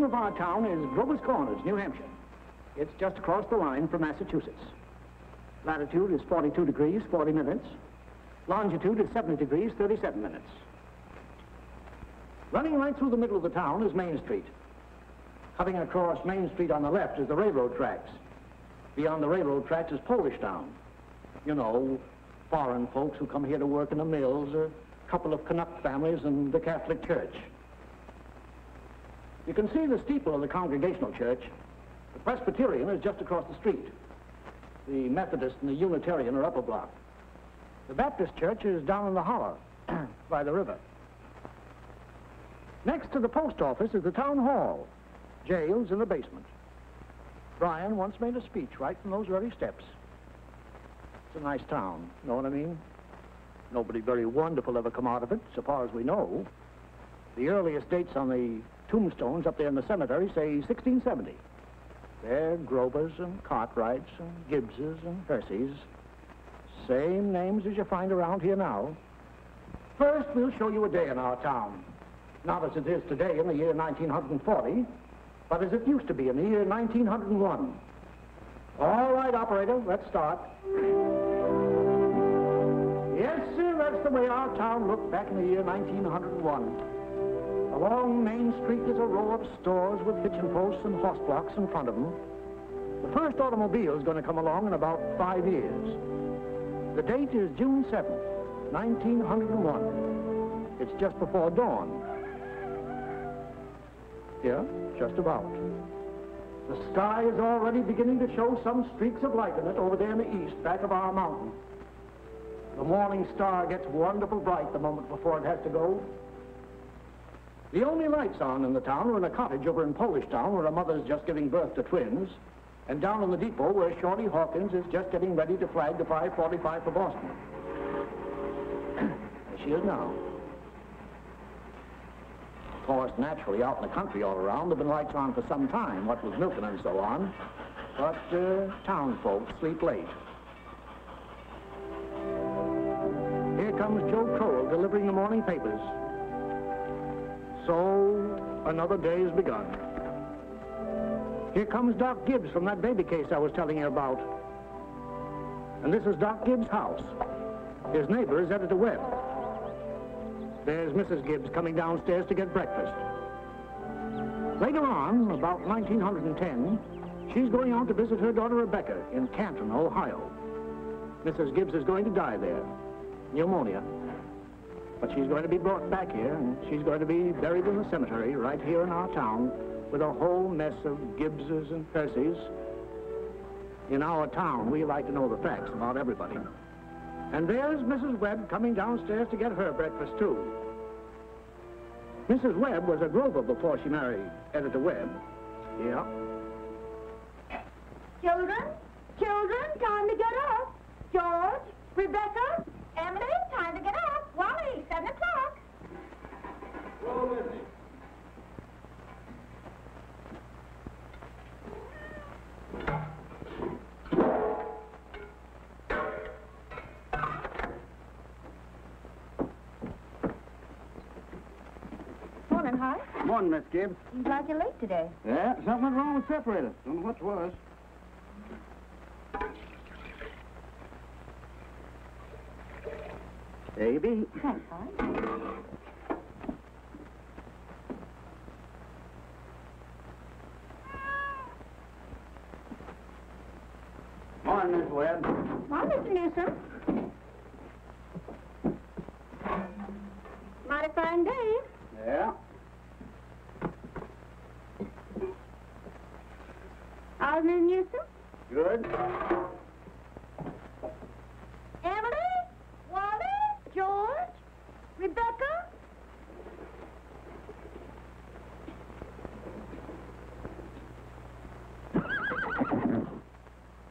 Name of our town is Grover's Corners, New Hampshire. It's just across the line from Massachusetts. Latitude is 42 degrees, 40 minutes. Longitude is 70 degrees, 37 minutes. Running right through the middle of the town is Main Street. Cutting across Main Street on the left is the railroad tracks. Beyond the railroad tracks is Polish Town. You know, foreign folks who come here to work in the mills, a couple of Canuck families, and the Catholic Church. You can see the steeple of the Congregational Church. The Presbyterian is just across the street. The Methodist and the Unitarian are up a block. The Baptist Church is down in the hollow, by the river. Next to the post office is the town hall. Jail's in the basement. Bryan once made a speech right from those very steps. It's a nice town, know what I mean? Nobody very wonderful ever come out of it, so far as we know. The earliest dates on the tombstones up there in the cemetery say 1670. They're Grovers and Cartwrights and Gibbses and Percys. Same names as you find around here now. First, we'll show you a day in our town. Not as it is today in the year 1940, but as it used to be in the year 1901. All right, operator, let's start. Yes, sir, that's the way our town looked back in the year 1901. Along Main Street is a row of stores with kitchen posts and horse blocks in front of them. The first automobile is going to come along in about five years. The date is June 7th, 1901. It's just before dawn. Yeah, just about. The sky is already beginning to show some streaks of light in it over there in the east, back of our mountain. The morning star gets wonderful bright the moment before it has to go. The only lights on in the town are in a cottage over in Polish Town where a mother's just giving birth to twins, and down in the depot where Shorty Hawkins is just getting ready to flag the 545 for Boston. there she is now. Of course, naturally, out in the country all around, there have been lights on for some time, what with milking and so on. But uh, town folks sleep late. Here comes Joe Crowell delivering the morning papers. So, another day has begun. Here comes Doc Gibbs from that baby case I was telling you about. And this is Doc Gibbs' house. His neighbor is Editor Webb. There's Mrs. Gibbs coming downstairs to get breakfast. Later on, about 1910, she's going out to visit her daughter Rebecca in Canton, Ohio. Mrs. Gibbs is going to die there. Pneumonia. But she's going to be brought back here, and she's going to be buried in the cemetery right here in our town with a whole mess of Gibbses and Percys. In our town, we like to know the facts about everybody. And there's Mrs. Webb coming downstairs to get her breakfast, too. Mrs. Webb was a Grover before she married Editor Webb. Yeah. Children, children, time to get up. George, Rebecca, Emily, time to get up. Wally, seven o'clock. Morning, Hart. Morning, Miss Gibbs. Seems like you're late today. Yeah, something went wrong with separator. Don't know what it was. Baby. Thanks, Hart. Morning, Miss Webb. Morning, Mr. Newsom. Mighty fine day. Yeah. How's Miss Newsom? Good. Emily? Wally? George? Rebecca?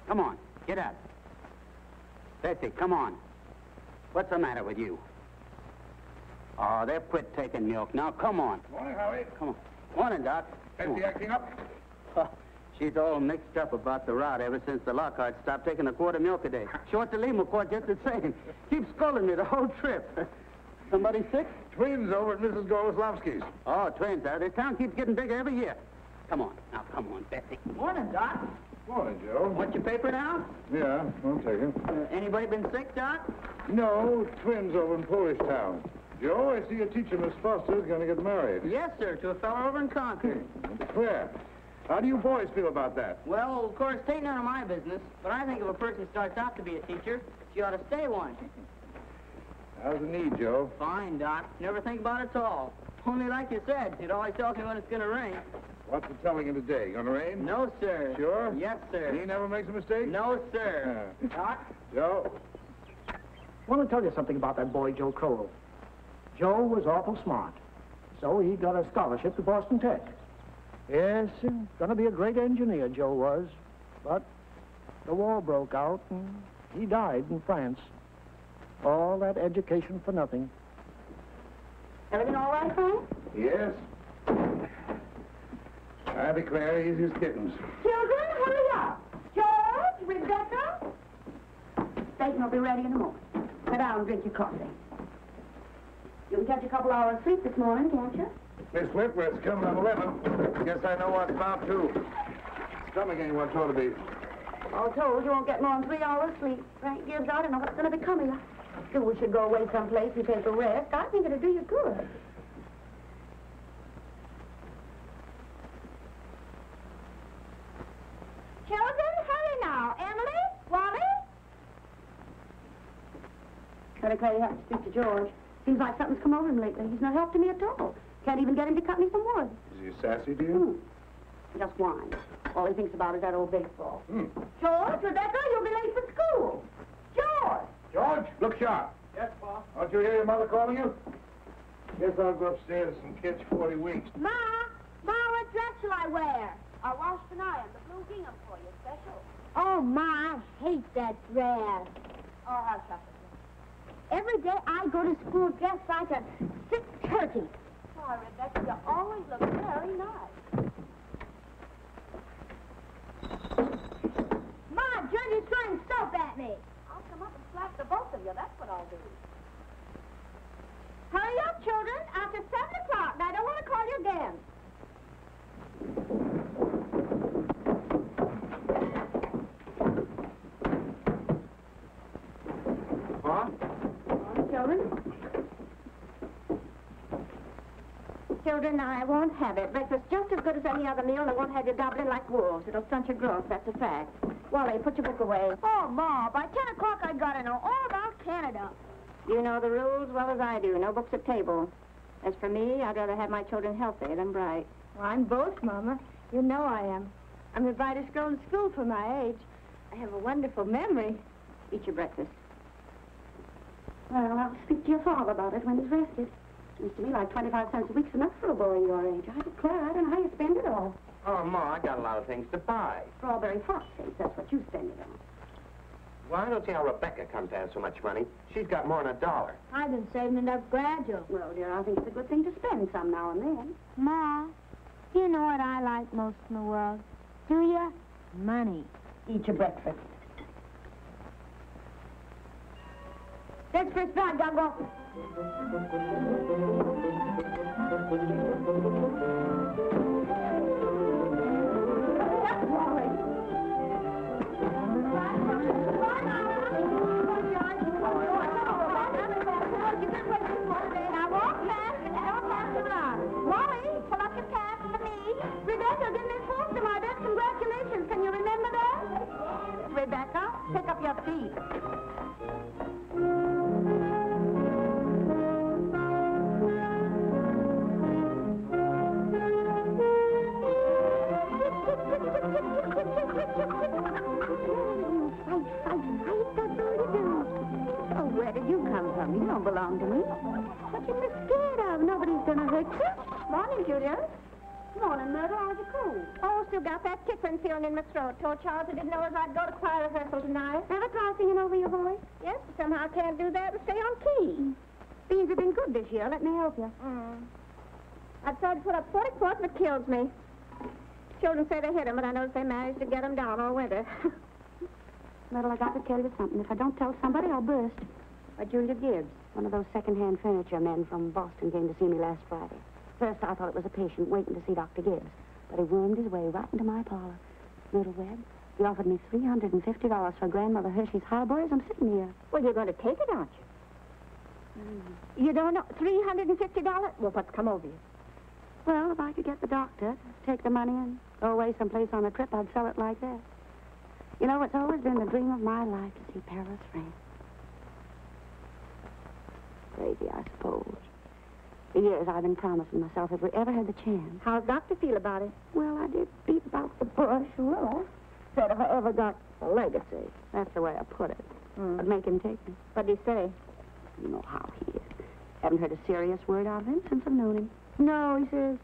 Come on, get up. Betsy, come on. What's the matter with you? Oh, they've quit taking milk. Now, come on. Morning, Howie. Come on. Morning, Doc. Come Betsy on. acting up? She's all mixed up about the rot ever since the Lockhart stopped taking a quart of milk a day. Short to leave quart just the same. Keeps scolding me the whole trip. Somebody sick? Twins over at Mrs. Goloslavsky's. Oh, twins. Uh, this town keeps getting bigger every year. Come on. Now, come on, Betsy. Morning, Doc. Morning, Joe. Want your paper now? Yeah, I'll take it. Uh, anybody been sick, Doc? No, twins over in Polish Town. Joe, I see your teacher, Miss Foster, is going to get married. Yes, sir, to a fellow over in Concord. Where? How do you boys feel about that? Well, of course, it ain't none of my business, but I think if a person starts out to be a teacher, she ought to stay one. How's the knee, Joe? Fine, Doc. Never think about it at all. Only like you said, it always tells me when it's going to rain. What's the telling in today? Gonna rain? No, sir. Sure? Yes, sir. He never makes a mistake? No, sir. Doc? Joe? want to tell you something about that boy, Joe Crowell. Joe was awful smart, so he got a scholarship to Boston Tech. Yes, sir. going to be a great engineer, Joe was. But the war broke out, and he died in France. All that education for nothing. Everything all right, Frank? Yes. I declare he's his kittens. Children, hurry up. George, Rebecca. Bacon will be ready in a moment. Sit down and drink your coffee. You can catch a couple hours sleep this morning, can't you? Miss Wentworth's coming at 11. Guess I know what's about to. Stomach ain't what's ought to be. All told, you won't get more than three hours sleep. Frank Gibbs, I don't know what's going to become of you. School should go away someplace and take a rest. I think it'll do you good. Children, hurry now. Emily, Wally. I declare you have to speak to George. Seems like something's come over him lately. He's no help to me at all. Can't even get him to cut me some wood. Is he sassy to you? Hmm. Just whines. All he thinks about is that old baseball. Hmm. George, Rebecca, you'll be late for school. George! George, look sharp. Yes, Pa. Don't you hear your mother calling you? Guess I'll go upstairs and catch 40 winks. Ma! Ma, what dress shall I wear? I washed and ironed the blue gingham for you, special. Oh, Ma, I hate that dress. Oh, hush, hush. Every day I go to school dressed like a sick turkey. Why, Rebecca, you always look very nice. Ma, Journey's throwing soap at me. I'll come up and slap the both of you. That's what I'll do. Hurry up, children. After 7 o'clock. Now, I don't want to call you again. Huh? Children? Children, I won't have it. Breakfast's just as good as any other meal, and I won't have you gobbling like wolves. It'll stunt your growth, that's a fact. Wally, put your book away. Oh, Ma, by 10 o'clock I gotta know all about Canada. You know the rules well as I do. No books at table. As for me, I'd rather have my children healthy than bright. Well, I'm both, Mama. You know I am. I'm the brightest girl in school for my age. I have a wonderful memory. Eat your breakfast. Well, I'll speak to your father about it when he's rested. Seems to me like 25 cents a week's enough for a boy your age. I declare, I don't know how you spend it all. Oh, Ma, I got a lot of things to buy. Strawberry fox cakes, that's what you spend it on. Well, I don't see how Rebecca comes to have so much money. She's got more than a dollar. I've been saving enough gradual. Well, dear, I think it's a good thing to spend some now and then. Ma, you know what I like most in the world? Do you? Money. Eat your breakfast. This first blood, Gumbo. Rebecca, pick up your feet. Come from? You don't belong to me. What you so scared of? Nobody's gonna hurt you. Morning, Julia. Morning, Myrtle. How's your cold? Oh, still got that tickling feeling in my throat. Told Charles I didn't know if I'd go to choir rehearsal tonight. Ever try singing over your voice? Yes, but somehow I can't do that and stay on key. Beans have been good this year. Let me help you. Mm. I tried to put up 44th, but it kills me. Children say they hit 'em, but I notice they managed to get get 'em down all winter. Myrtle, I got to tell you something. If I don't tell somebody, I'll burst. By Julia Gibbs, one of those second-hand furniture men from Boston came to see me last Friday. First, I thought it was a patient waiting to see Dr. Gibbs, but he wormed his way right into my parlor. Little Webb, he offered me $350 for Grandmother Hershey's highboy as I'm sitting here. Well, you're going to take it, aren't you? Mm. You don't know? $350? Well, what's come over you? Well, if I could get the doctor to take the money and go away someplace on a trip, I'd sell it like that. You know, it's always been the dream of my life to see Paris, France. Crazy, I suppose. For years, I've been promising myself if we ever had the chance. How's Doctor feel about it? Well, I did beat about the bush a little. Said if I ever got a legacy, that's the way I put it, hmm. I'd make him take me. What'd he say? You know how he is. Haven't heard a serious word out of him since I've known him. No, he says,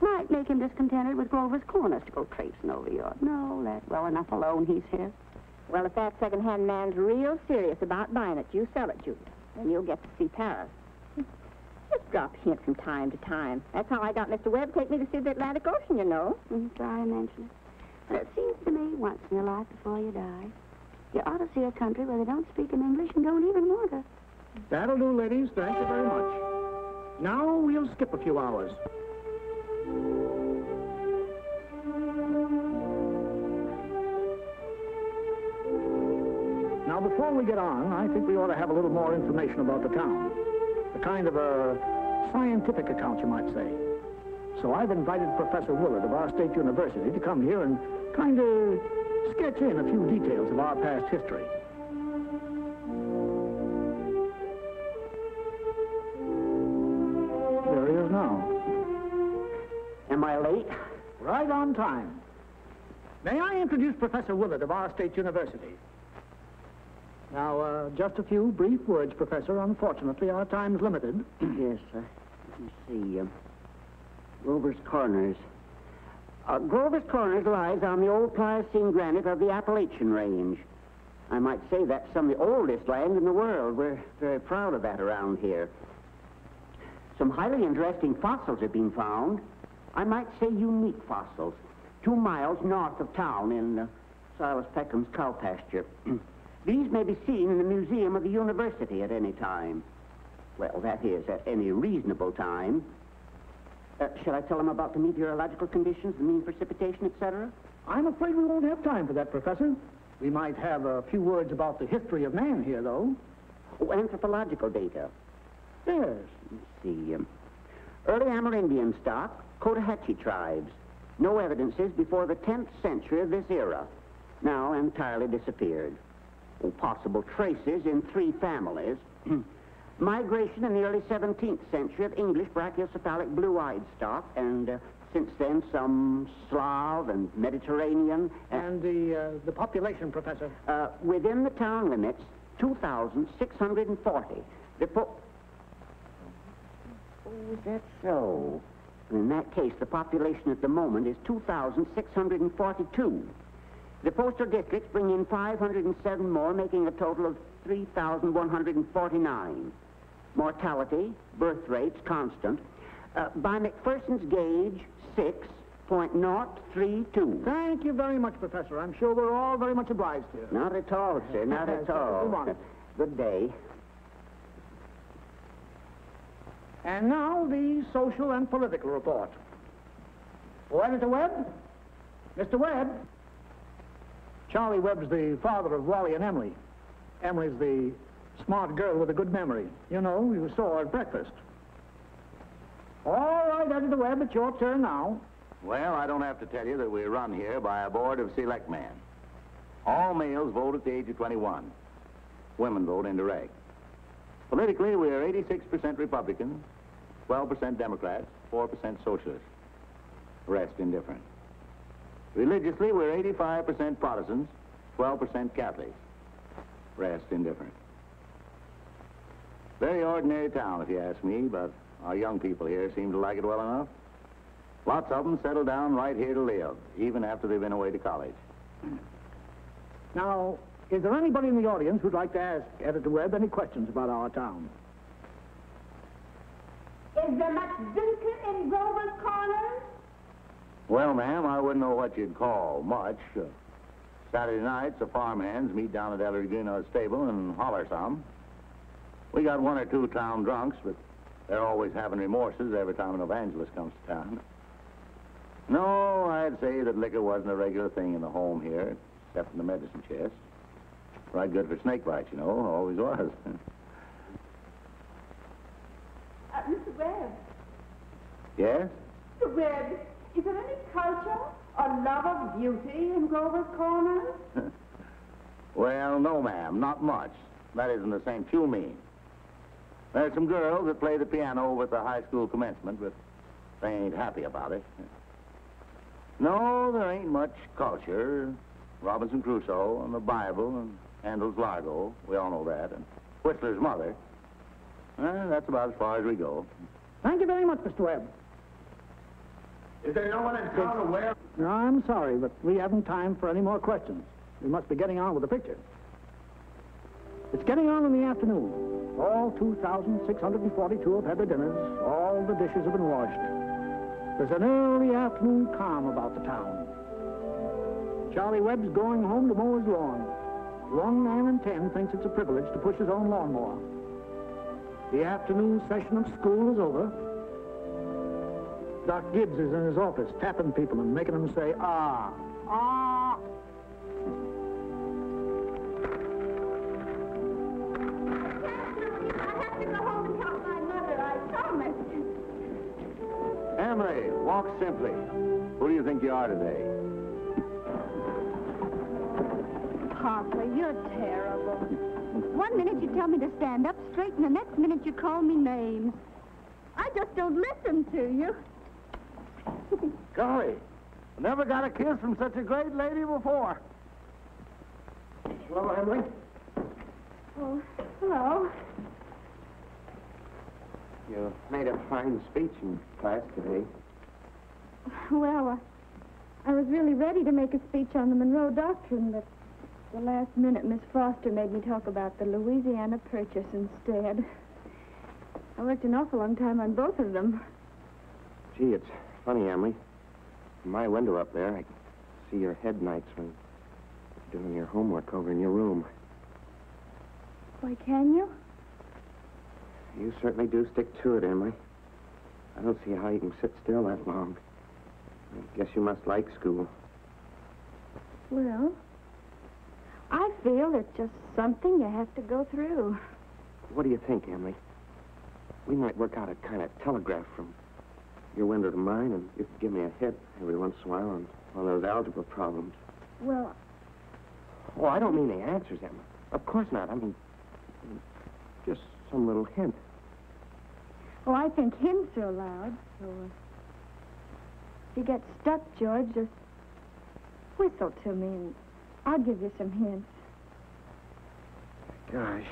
might make him discontented with Grover's Corners to go traipsing over Europe. No, let well enough alone, he's here. Well, if that second-hand man's real serious about buying it, you sell it, Julia. Then you'll get to see Paris. Just drop hints from time to time. That's how I got Mr. Webb to take me to see the Atlantic Ocean, you know. Mm, sorry I mentioned it. But it seems to me once in your life before you die, you ought to see a country where they don't speak in English and don't even want to. That'll do, ladies. Thank you very much. Now we'll skip a few hours. Now, before we get on, I think we ought to have a little more information about the town. A kind of a scientific account, you might say. So I've invited Professor Willard of our state university to come here and kind of sketch in a few details of our past history. There he is now. Am I late? Right on time. May I introduce Professor Willard of our state university? Now, uh, just a few brief words, Professor. Unfortunately, our time's limited. yes, sir. Let me see. Uh, Grover's Corners. Uh, Grover's Corners lies on the old Pliocene granite of the Appalachian Range. I might say that's some of the oldest land in the world. We're very proud of that around here. Some highly interesting fossils have been found. I might say unique fossils. Two miles north of town in uh, Silas Peckham's cow pasture. These may be seen in the museum of the university at any time. Well, that is, at any reasonable time. Uh, shall I tell them about the meteorological conditions, the mean precipitation, etc.? I'm afraid we won't have time for that, Professor. We might have a few words about the history of man here, though. Oh, anthropological data. Yes. Let's see. Um, early Amerindian stock, Cotahatchee tribes. No evidences before the 10th century of this era. Now entirely disappeared. Possible traces in three families. Migration in the early 17th century of English brachiocephalic blue-eyed stock, and uh, since then some Slav and Mediterranean. And the, uh, the population, Professor? Uh, within the town limits, 2,640. The po- Oh, is that so? In that case, the population at the moment is 2,642. The postal districts bring in 507 more, making a total of 3,149. Mortality, birth rates, constant. Uh, by McPherson's gauge, 6.032. Thank you very much, Professor. I'm sure we're all very much obliged to you. Not at all, sir, not at all. on. Good day. And now the social and political report. Oh, Editor Webb? Mr. Webb? Charlie Webb's the father of Wally and Emily. Emily's the smart girl with a good memory. You know, you saw her at breakfast. All right, Editor Webb, it's your turn now. Well, I don't have to tell you that we run here by a board of selectmen. All males vote at the age of 21. Women vote indirect. Politically, we are 86% Republican, 12% Democrats, 4% Socialists. Rest indifferent. Religiously, we're 85% Protestants, 12% Catholics. Rest indifferent. Very ordinary town, if you ask me, but our young people here seem to like it well enough. Lots of them settle down right here to live, even after they've been away to college. Now, is there anybody in the audience who'd like to ask Editor Webb any questions about our town? Is there much drinking in Grover's Corners? Well, ma'am, I wouldn't know what you'd call much. Uh, Saturday nights, the farmhands meet down at Ellery Greenough's stable and holler some. We got one or two town drunks, but they're always having remorses every time an evangelist comes to town. No, I'd say that liquor wasn't a regular thing in the home here, except in the medicine chest. Right good for snake bites, you know, always was. Uh, Mr. Webb, yes? Mr. Webb, is there any culture or love of beauty in Grover's Corners? Well, no, ma'am, not much. That isn't the sense you mean. There's some girls that play the piano over at the high school commencement, but they ain't happy about it. No, there ain't much culture. Robinson Crusoe and the Bible and Handel's Largo, we all know that, and Whistler's mother. Eh, that's about as far as we go. Thank you very much, Mr. Webb. Is there no one in town aware? No, I'm sorry, but we haven't time for any more questions. We must be getting on with the picture. It's getting on in the afternoon. All 2,642 have had their dinners. All the dishes have been washed. There's an early afternoon calm about the town. Charlie Webb's going home to mow his lawn. One man in ten thinks it's a privilege to push his own lawnmower. The afternoon session of school is over. Doc Gibbs is in his office tapping people and making them say, ah, ah. I have to go home and help my mother, I promise. Emily, walk simply. Who do you think you are today? Papa, you're terrible. One minute you tell me to stand up straight, and the next minute you call me names. I just don't listen to you. Golly, never got a kiss from such a great lady before. Hello, Emily. Oh, hello. You made a fine speech in class today. Well, uh, I was really ready to make a speech on the Monroe Doctrine, but the last minute Miss Foster made me talk about the Louisiana Purchase instead. I worked an awful long time on both of them. Gee, it's funny, Emily. From my window up there, I can see your head nights when you're doing your homework over in your room. Why, can you? You certainly do stick to it, Emily. I don't see how you can sit still that long. I guess you must like school. Well, I feel it's just something you have to go through. What do you think, Emily? We might work out a kind of telegraph from your window to mine, and you could give me a hit every once in a while on one of those algebra problems. Well, Oh, I don't mean the answers, Emma. Of course not. I mean, just some little hint. oh, I think him so loud, so uh, if you get stuck, George, just whistle to me, and I'll give you some hints. Gosh.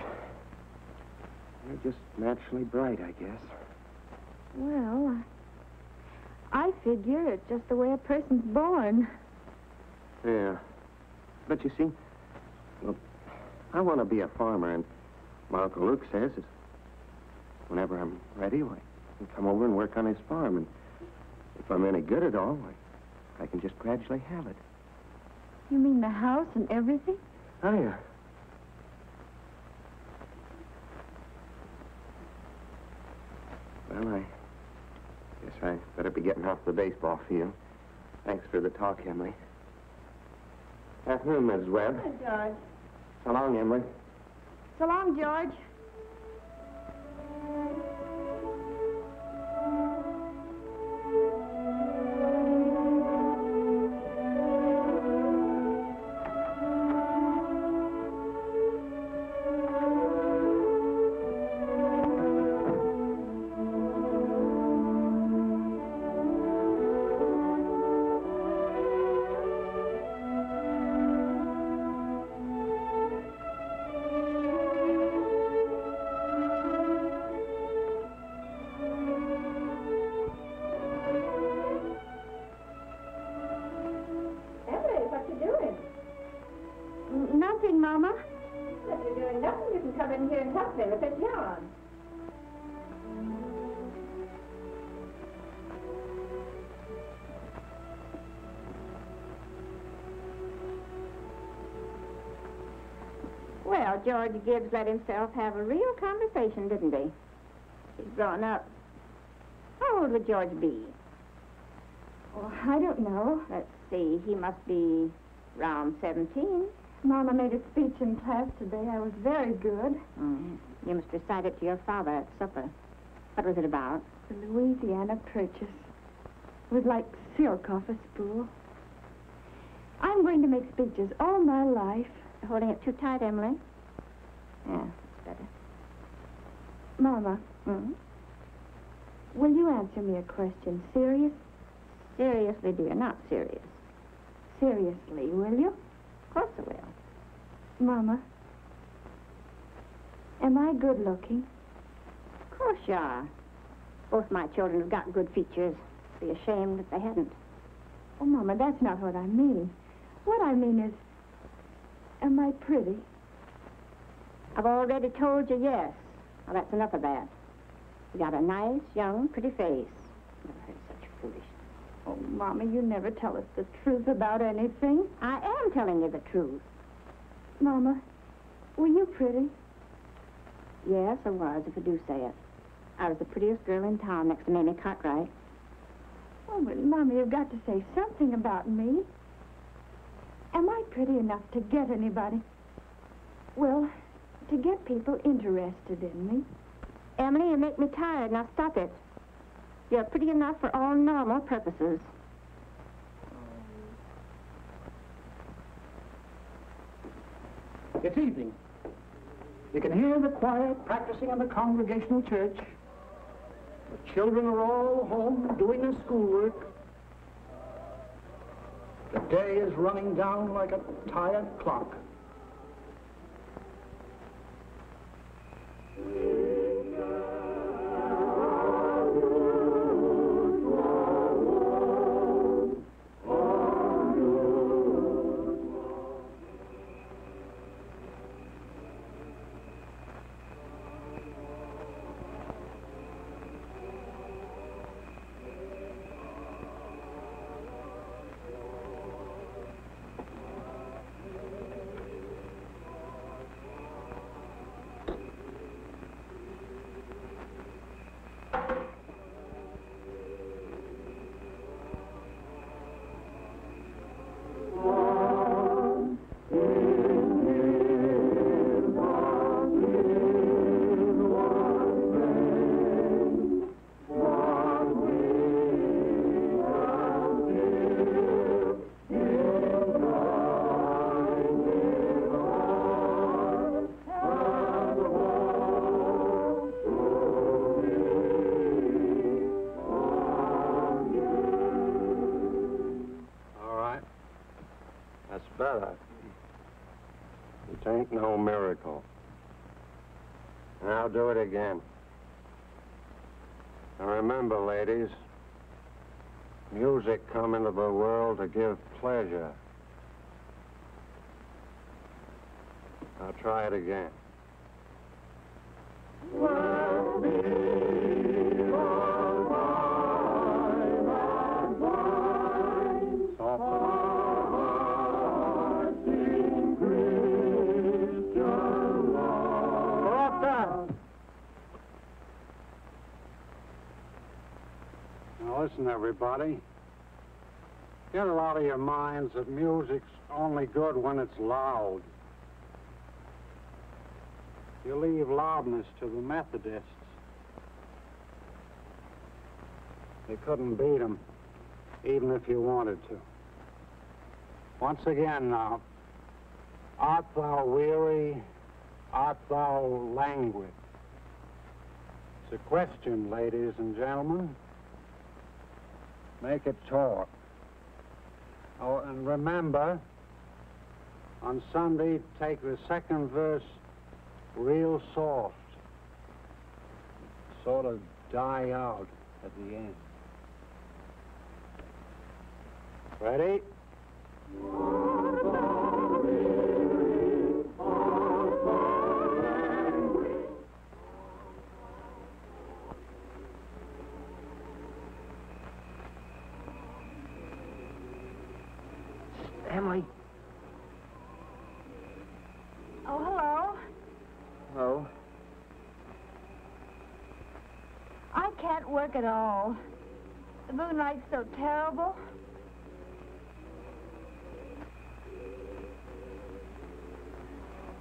You're just naturally bright, I guess. Well, I figure it's just the way a person's born. Yeah. But you see, well, I want to be a farmer, and my Uncle Luke says is whenever I'm ready, I can come over and work on his farm. And if I'm any good at all, I, I can just gradually have it. You mean the house and everything? Oh, yeah. Well, I I better be getting off the baseball field. Thanks for the talk, Emily. Afternoon, Mrs. Webb. George. So long, Emily. So long, George. George Gibbs let himself have a real conversation, didn't he? He's grown up. How old would George be? Oh, I don't know. Let's see, he must be round 17. Mama made a speech in class today. I was very good. Mm. You must recite it to your father at supper. What was it about? The Louisiana Purchase. It was like silk off a spool. I'm going to make speeches all my life. Holding it too tight, Emily. Yeah, that's better. Mama, Mm. will you answer me a question? Serious? Seriously, dear, not serious. Seriously, will you? Of course I will. Mama, am I good looking? Of course you are. Both my children have got good features. Be ashamed if they hadn't. Oh, Mama, that's not what I mean. What I mean is, am I pretty? I've already told you yes. Now, that's enough of that. You got a nice, young, pretty face. Never heard such foolishness. Oh, Mama, you never tell us the truth about anything. I am telling you the truth. Mama, were you pretty? Yes, I was, if I do say it. I was the prettiest girl in town next to Mamie Cartwright. Oh, but Mama, you've got to say something about me. Am I pretty enough to get anybody? Well, to get people interested in me. Emily, you make me tired. Now stop it. You're pretty enough for all normal purposes. It's evening. You can hear the choir practicing in the congregational church. The children are all home doing their schoolwork. The day is running down like a tired clock. All again. And remember, ladies, music come into the world to give pleasure. I'll try it again. Everybody. Get it out of your minds that music's only good when it's loud. You leave loudness to the Methodists. You couldn't beat 'em, even if you wanted to. Once again now, art thou weary? Art thou languid? It's a question, ladies and gentlemen. Make it talk. Oh, and remember, on Sunday, take the second verse real soft. Sort of die out at the end. Ready? At all. The moonlight's so terrible.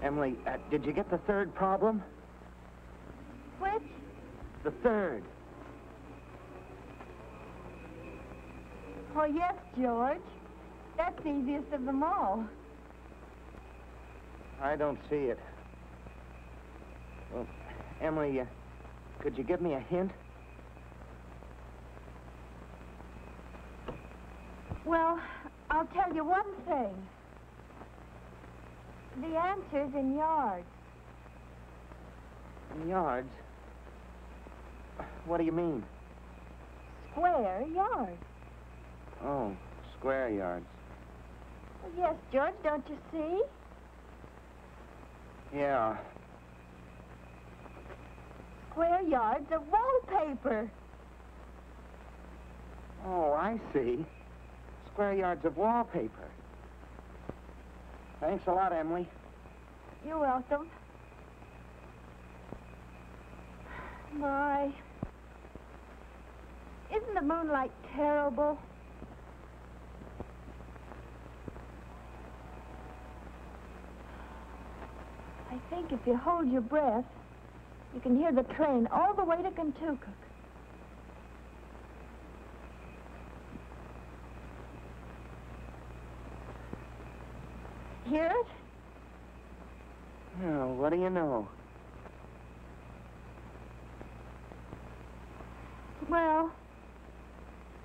Emily, uh, did you get the third problem? Which? The third. Oh, yes, George. That's the easiest of them all. I don't see it. Well, Emily, uh, could you give me a hint? Well, I'll tell you one thing. The answer's in yards. In yards? What do you mean? Square yards. Oh, square yards. Well, yes, George, don't you see? Yeah. Square yards of wallpaper. Oh, I see. Square yards of wallpaper. Thanks a lot, Emily. You're welcome. My. Isn't the moonlight terrible? I think if you hold your breath, you can hear the train all the way to Kentucky. Hear it? Oh, what do you know? Well,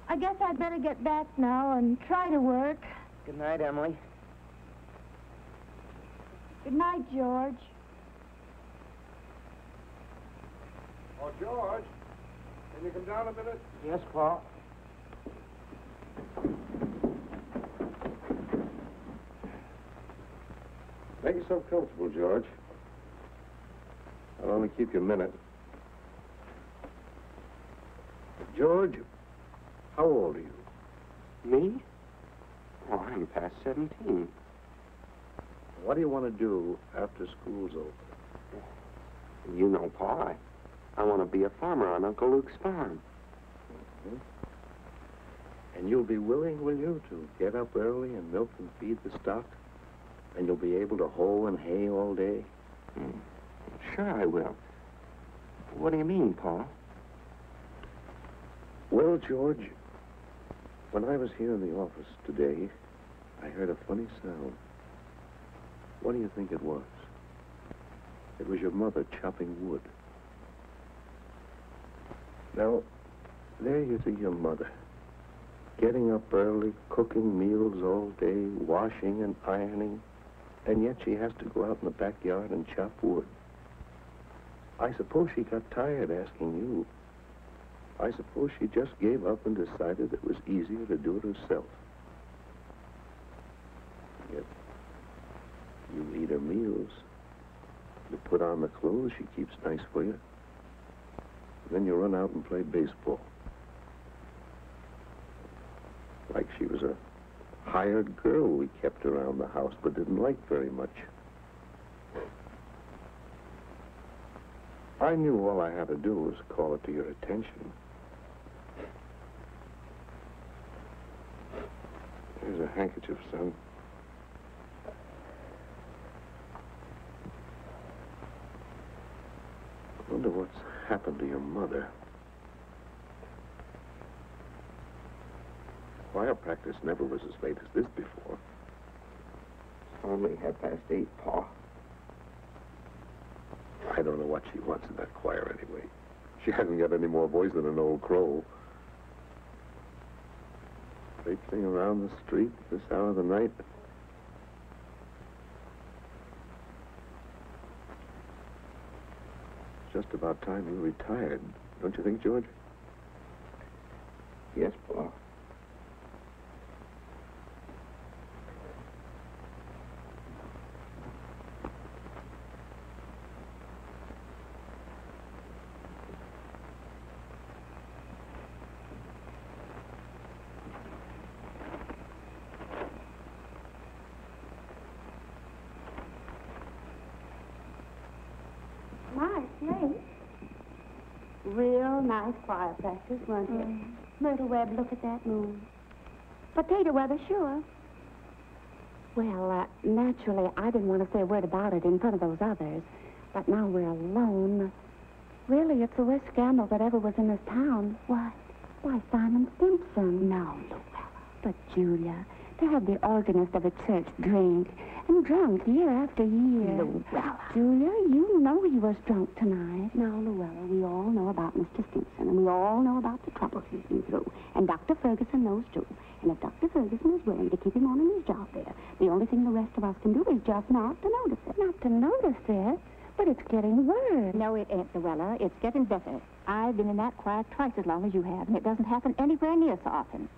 I guess I'd better get back now and try to work. Good night, Emily. Good night, George. Oh, George, can you come down a minute? Yes, Paul. Yourself comfortable, George. I'll only keep you a minute. George, how old are you? Me? Oh, I'm past 17. What do you want to do after school's over? You know, Paul, I, I want to be a farmer on Uncle Luke's farm. Mm-hmm. And you'll be willing, will you, to get up early and milk and feed the stock? And you'll be able to hoe and hay all day? Hmm. Sure I will. What do you mean, Paul? Well, George, when I was here in the office today, I heard a funny sound. What do you think it was? It was your mother chopping wood. Now, there you see your mother. Getting up early, cooking meals all day, washing and ironing, and yet she has to go out in the backyard and chop wood. I suppose she got tired asking you. I suppose she just gave up and decided it was easier to do it herself. Yet, you eat her meals. You put on the clothes she keeps nice for you. Then you run out and play baseball. Like she was a hired girl we kept around the house but didn't like very much. I knew all I had to do was call it to your attention. Here's a handkerchief, son. I wonder what's happened to your mother. Choir practice never was as late as this before. It's Only half past eight, Pa. I don't know what she wants in that choir anyway. She hasn't got any more voice than an old crow. Traipsing around the street at this hour of the night. Just about time you retired, don't you think, George? Yes, Paul. My, it's late. Real nice choir practice, weren't it? Myrtle Webb, look at that moon. Potato weather, sure. Well, uh, naturally, I didn't want to say a word about it in front of those others. But now we're alone. Really, it's the worst scandal that ever was in this town. What? Why, Simon Stimson. No, Luella. But, Julia, to have the organist of a church drink, and drunk year after year. Luella. Julia, you know he was drunk tonight. Now, Luella, we all know about Mr. Stimson, and we all know about the trouble he's been through. And Dr. Ferguson knows, too. And if Dr. Ferguson is willing to keep him on in his job there, the only thing the rest of us can do is just not to notice it. Not to notice it? But it's getting worse. No, it ain't, Luella. It's getting better. I've been in that choir twice as long as you have, and it doesn't happen anywhere near so often.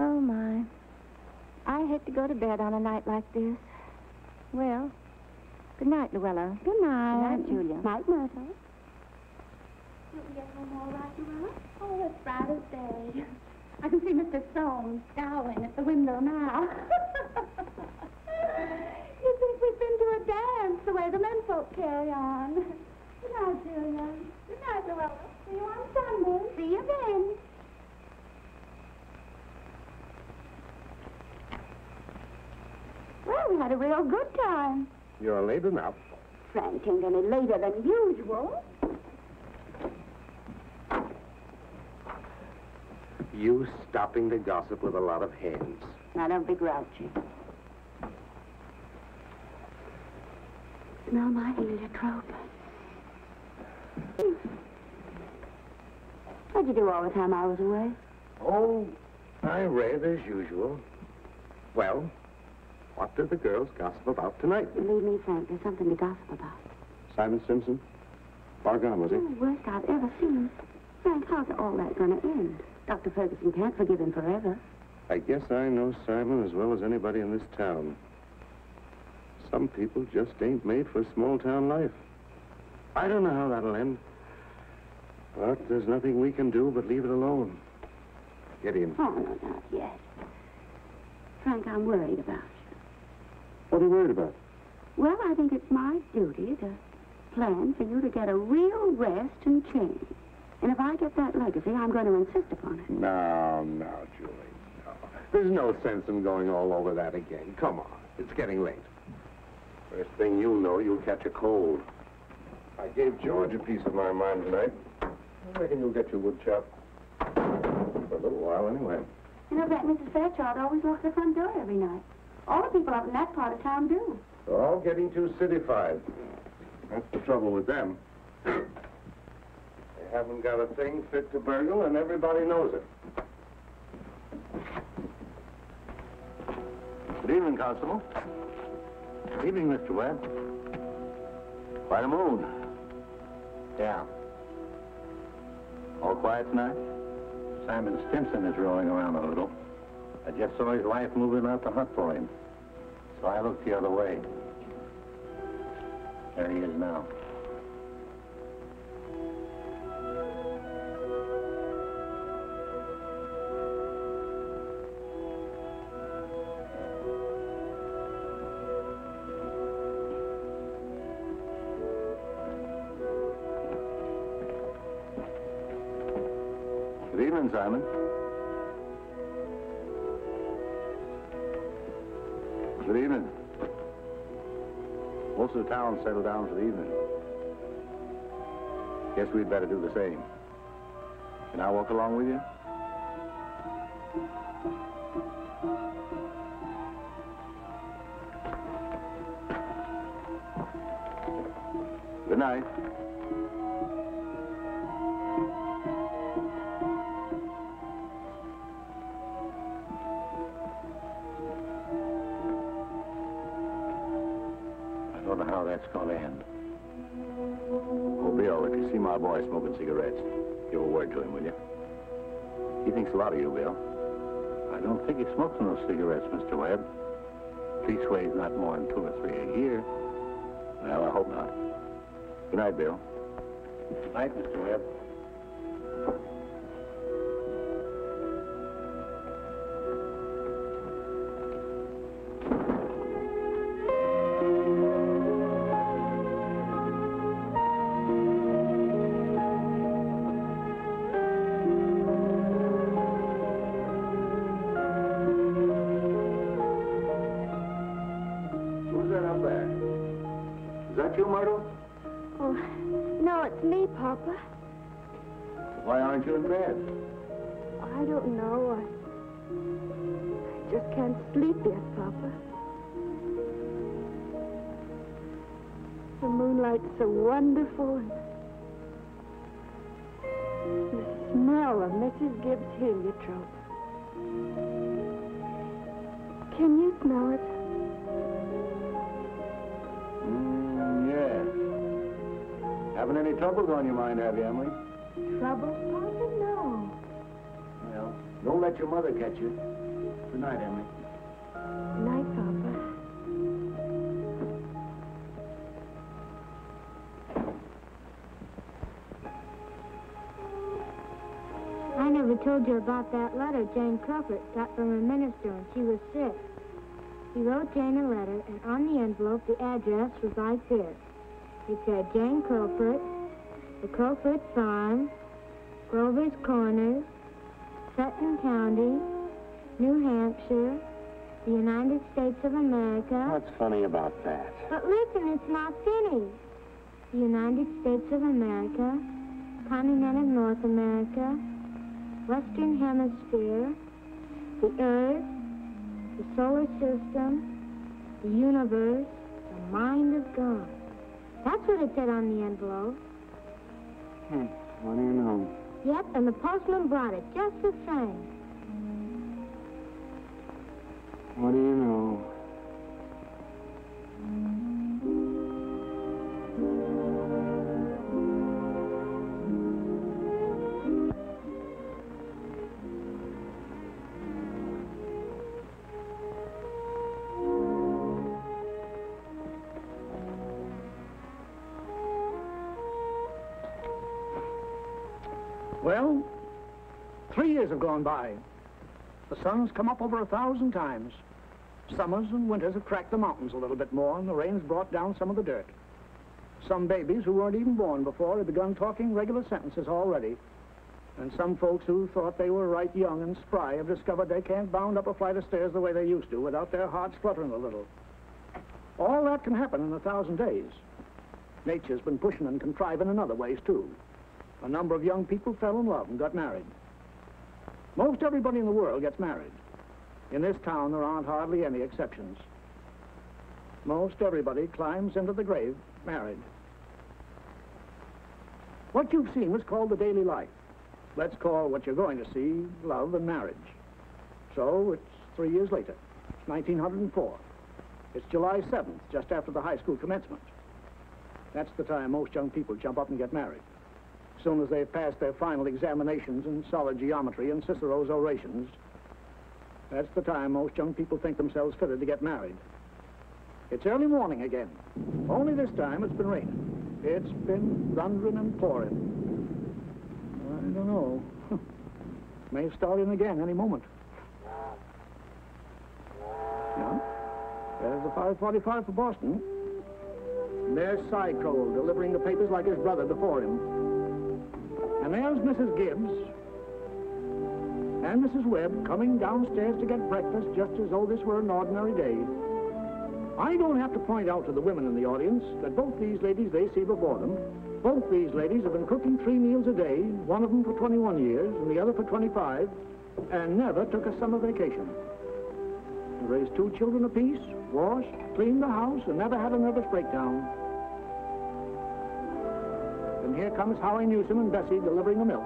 Oh, my. I hate to go to bed on a night like this. Well, good night, Luella. Good night. Good night, Julia. Night, Myrtle. Did we get home all right, Luella? Oh, it's bright as day. I can see Mr. Soames scowling at the window now. you think we've been to a dance the way the men folk carry on. Good night, Julia. Good night, Luella. See you on Sunday. See you then. Well, we had a real good time. You're late enough. Frank ain't any later than usual. You stopping to gossip with a lot of hens. Now, don't be grouchy. Smell my heliotrope. What'd you do all the time I was away? Oh, I read as usual. Well, what did the girls gossip about tonight? Believe me, Frank, there's something to gossip about. Simon Stimson? Far gone, was he? Oh, the worst I've ever seen. Frank, how's all that going to end? Dr. Ferguson can't forgive him forever. I guess I know Simon as well as anybody in this town. Some people just ain't made for small town life. I don't know how that'll end. But there's nothing we can do but leave it alone. Get in. Oh, no, not yet. Frank, I'm worried about you. What are you worried about? Well, I think it's my duty to plan for you to get a real rest and change. And if I get that legacy, I'm going to insist upon it. No, no, Julie, no. There's no sense in going all over that again. Come on. It's getting late. First thing you know, you'll catch a cold. I gave George a piece of my mind tonight. I reckon you'll get your wood chop. For a little while, anyway. You know that Mrs. Fairchild always locks the front door every night. All the people up in that part of town do. They're all getting too cityfied. That's the trouble with them. They haven't got a thing fit to burgle, and everybody knows it. Good evening, Constable. Good evening, Mr. Webb. Quite a moon. Yeah. All quiet tonight? Simon Stimson is rolling around a little. I just saw his wife moving out to hunt for him. So I looked the other way. There he is now. Good evening, Simon. Town settled down for the evening. Guess we'd better do the same. Can I walk along with you? Good night. He thinks a lot of you, Bill. I don't think he smokes those cigarettes, Mr. Webb. Leastways, not more than two or three a year. Well, I hope not. Good night, Bill. Good night, Mr. Webb. Wonderful. The smell of Mrs. Gibbs' heliotrope. Can you smell it? Mm, yes. Having any troubles on your mind, have you, Emily? Trouble, Papa? No. Well, don't let your mother catch you. Good night, Emily. Told you about that letter Jane Crofut got from her minister when she was sick. He wrote Jane a letter, and on the envelope, the address was like this. It said, Jane Crofut, the Crofut Farm, Grover's Corners, Sutton County, New Hampshire, the United States of America. What's funny about that? But listen, it's not finished. The United States of America, continent of North America, Western Hemisphere, the Earth, the solar system, the universe, the mind of God. That's what it said on the envelope. Hmm. What do you know? Yep, and the postman brought it just the same. What do you know? Well, three years have gone by. The sun's come up over a thousand times. Summers and winters have cracked the mountains a little bit more, and the rain's brought down some of the dirt. Some babies who weren't even born before have begun talking regular sentences already. And some folks who thought they were right young and spry have discovered they can't bound up a flight of stairs the way they used to without their hearts fluttering a little. All that can happen in a thousand days. Nature's been pushing and contriving in other ways, too. A number of young people fell in love and got married. Most everybody in the world gets married. In this town, there aren't hardly any exceptions. Most everybody climbs into the grave married. What you've seen was called the daily life. Let's call what you're going to see love and marriage. So it's three years later. It's 1904. It's July 7th, just after the high school commencement. That's the time most young people jump up and get married. As soon as they've passed their final examinations in solid geometry and Cicero's orations, that's the time most young people think themselves fitted to get married. It's early morning again. Only this time it's been raining. It's been thundering and pouring. I don't know. May start in again any moment. Yeah? There's the 545 for Boston. And there's Crowell delivering the papers like his brother before him. And there's Mrs. Gibbs and Mrs. Webb coming downstairs to get breakfast just as though this were an ordinary day. I don't have to point out to the women in the audience that both these ladies they see before them, both these ladies have been cooking three meals a day, one of them for 21 years and the other for 25, and never took a summer vacation. They raised two children apiece, washed, cleaned the house, and never had a nervous breakdown. And here comes Howie Newsome and Bessie delivering the milk.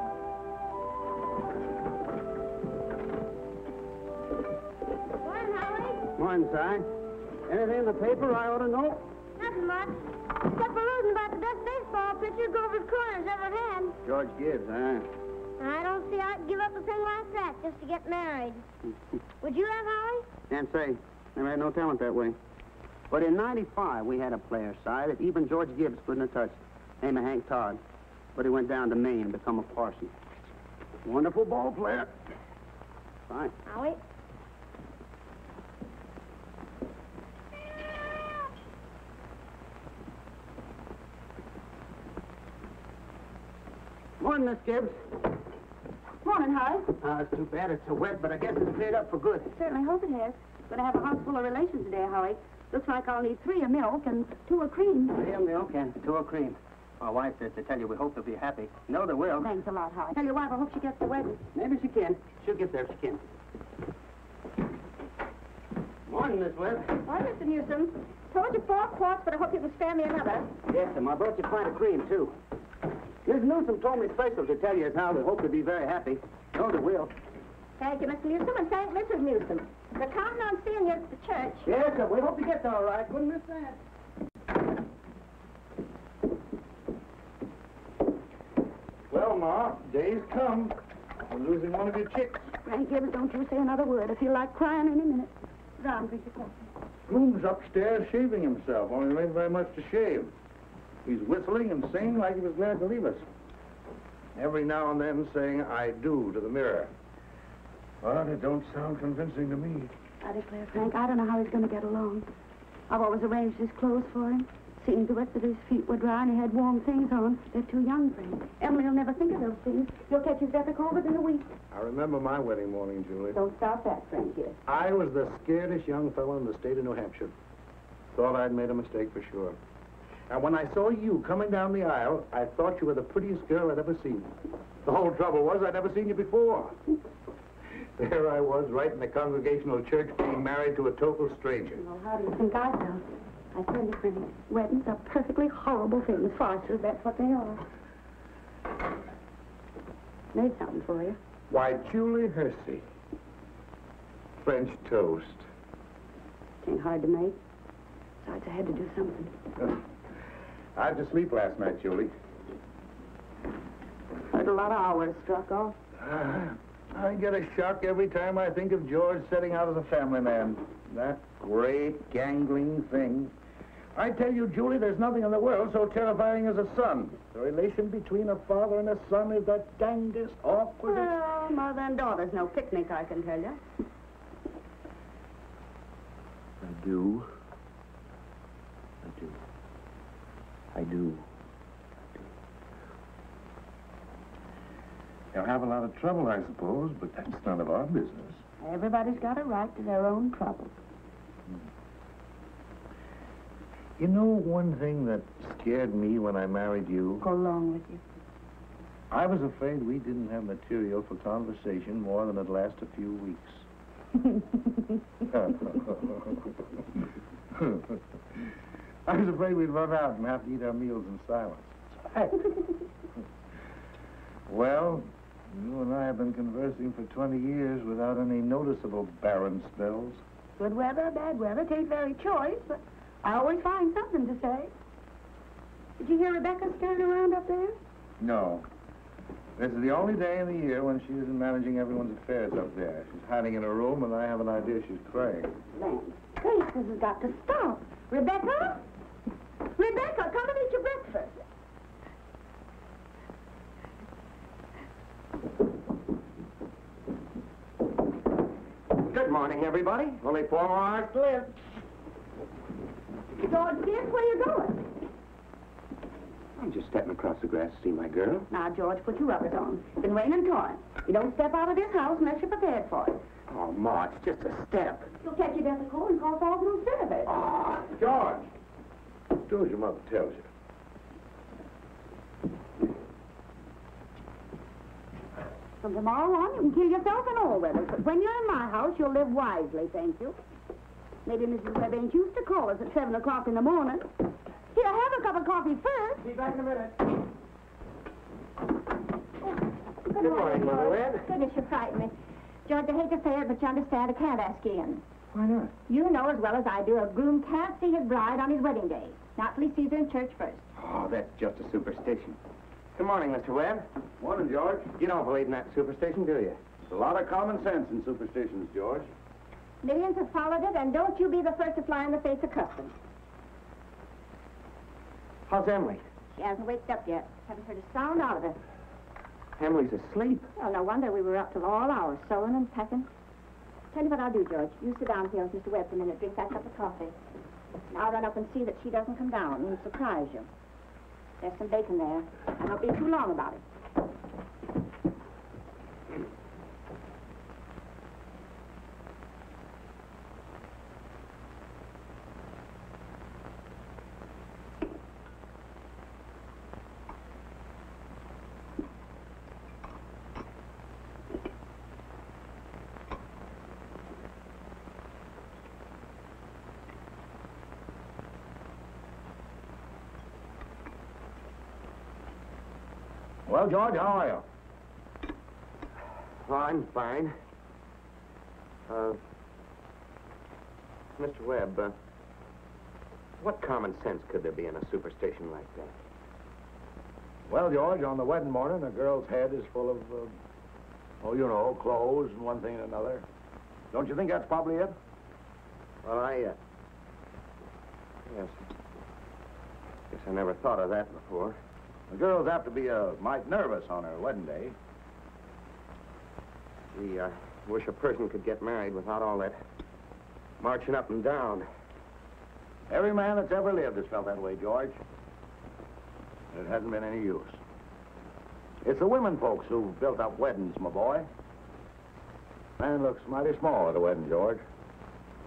Morning, Howie. Morning, Si. Anything in the paper I ought to know? Nothing much. Except for losing about the best baseball pitcher Grover's Corners ever had. George Gibbs, huh? I don't see how I'd give up a thing like that just to get married. Would you have, Howie? Can't say. Never had no talent that way. But in 95, we had a player, Si, that even George Gibbs couldn't have touched. Name of Hank Todd. But he went down to Maine and become a parson. Wonderful ball player. Fine. Howie? Morning, Miss Gibbs. Morning, Howie. Uh, it's too bad it's so wet, but I guess it's cleared up for good. Certainly hope it has. Going to have a house full of relations today, Howie. Looks like I'll need three of milk and two of cream. Three of milk and two of cream. My wife says to tell you we hope they'll be happy. No, they will. Thanks a lot, Howard. Tell your wife I hope she gets the wedding. Maybe she can. She'll get there if she can. Morning, Miss Webb. Why, Mr. Newsome, told you four quarts, but I hope you can spare me another. Yes, and I brought you a pint of cream, too. Miss Newsome told me special to tell you as how they hope to be very happy. No, they will. Thank you, Mr. Newsome, and thank Mrs. Newsome. We're counting on seeing you at the church. Yes, sir. We hope you get there all right. Wouldn't miss that. Well, Ma, day's come. We're losing one of your chicks. Frank Gibbs, don't you say another word. I feel like crying any minute. Ron, drink your coffee. Bloom's upstairs shaving himself, only there ain't very much to shave. He's whistling and singing like he was glad to leave us. Every now and then saying, I do, to the mirror. But it don't sound convincing to me. I declare, Frank, I don't know how he's going to get along. I've always arranged his clothes for him, seen to it that his feet were dry and he had warm things on. They're too young, Frank. Emily will never think of those things. He'll catch his death of cold within a week. I remember my wedding morning, Julie. Don't stop that, Frank, here. I was the scaredest young fellow in the state of New Hampshire. Thought I'd made a mistake for sure. And when I saw you coming down the aisle, I thought you were the prettiest girl I'd ever seen. The whole trouble was I'd never seen you before. There I was, right in the congregational church, being married to a total stranger. Well, how do you think I felt? I tell you, Frank, weddings are perfectly horrible things. Farces, that's what they are. Made something for you. Why, Julie Hersey. French toast. Ain't hard to make. Besides, I had to do something. I had to sleep last night, Julie. Heard a lot of hours struck off. Ah, I get a shock every time I think of George setting out as a family man. That great, gangling thing. I tell you, Julie, there's nothing in the world so terrifying as a son. The relation between a father and a son is the dangest, awkwardest... Well, mother and daughter's no picnic, I can tell you. I do. I do. I do. They'll have a lot of trouble, I suppose, but that's none of our business. Everybody's got a right to their own trouble. You know one thing that scared me when I married you? Go along with you. I was afraid we didn't have material for conversation more than it'd last a few weeks. I was afraid we'd run out and have to eat our meals in silence. well, you and I have been conversing for 20 years without any noticeable barren spells. Good weather, bad weather, tain't very choice, but I always find something to say. Did you hear Rebecca stirring around up there? No. This is the only day in the year when she isn't managing everyone's affairs up there. She's hiding in her room, and I have an idea she's crying. Land. Grace, this has got to stop. Rebecca? Rebecca, come and eat your breakfast. Good morning, everybody. Only four more hours to live. George, dear, where you going? I'm just stepping across the grass to see my girl. Now, George, put your rubbers on. It's been raining torrent. You don't step out of this house unless you're prepared for it. Oh, Ma, it's just a step. You'll catch your death of cold and call for all service. Oh, George! Do as your mother tells you. From tomorrow on, you can kill yourself in all weathers. But when you're in my house, you'll live wisely, thank you. Maybe Mrs. Webb ain't used to call us at 7 o'clock in the morning. Here, have a cup of coffee first. Be back in a minute. Oh, Good, morning, Mother Webb. Goodness, you frighten me. George, I hate to say it, but you understand I can't ask you in. Why not? You know as well as I do a groom can't see his bride on his wedding day. Not till he sees her in church first. Oh, that's just a superstition. Good morning, Mr. Webb. Morning, George. You don't believe in that superstition, do you? There's a lot of common sense in superstitions, George. Millions have followed it, and don't you be the first to fly in the face of custom. How's Emily? She hasn't waked up yet. Haven't heard a sound out of her. Emily's asleep. Well, no wonder we were up till all hours, sewing and packing. Tell you what I'll do, George. You sit down here with Mr. Webb for a minute, drink that cup of coffee. And I'll run up and see that she doesn't come down and surprise you. There's some bacon there. I won't be too long about it. George, how are you? Oh, I'm fine. Uh, Mr. Webb, uh, what common sense could there be in a superstition like that? Well, George, on the wedding morning, a girl's head is full of, uh, oh, you know, clothes and one thing and another. Don't you think that's probably it? Well, I, uh, yes. Guess I never thought of that before. The girl's apt to be uh, might nervous on her wedding day. Gee, I wish a person could get married without all that marching up and down. Every man that's ever lived has felt that way, George. It hasn't been any use. It's the women folks who've built up weddings, my boy. Man looks mighty small at a wedding, George.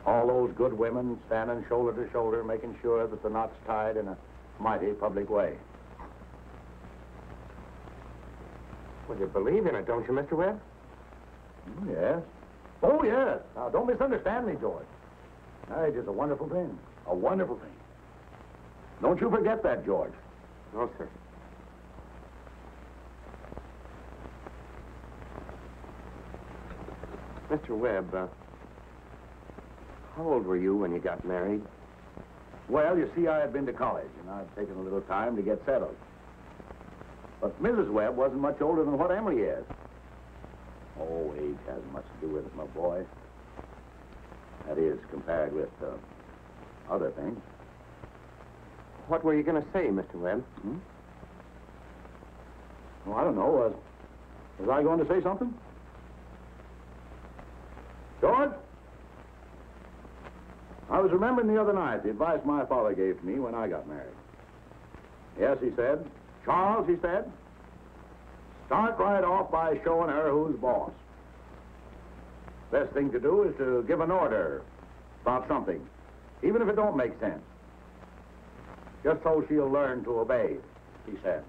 All those good women standing shoulder to shoulder, making sure that the knot's tied in a mighty public way. Well, you believe in it, don't you, Mr. Webb? Oh, yes. Oh, yes. Now, don't misunderstand me, George. Marriage is a wonderful thing. A wonderful thing. Don't you forget that, George. No, sir. Mr. Webb, uh, how old were you when you got married? Well, you see, I had been to college, and I'd taken a little time to get settled. But Mrs. Webb wasn't much older than what Emily is. Oh, age hasn't much to do with it, my boy. That is, compared with uh, other things. What were you going to say, Mr. Webb? Hmm? Well, I don't know. Was, was I going to say something? George? I was remembering the other night the advice my father gave to me when I got married. Yes, he said. Charles, he said, start right off by showing her who's boss. Best thing to do is to give an order about something, even if it don't make sense. Just so she'll learn to obey, he said.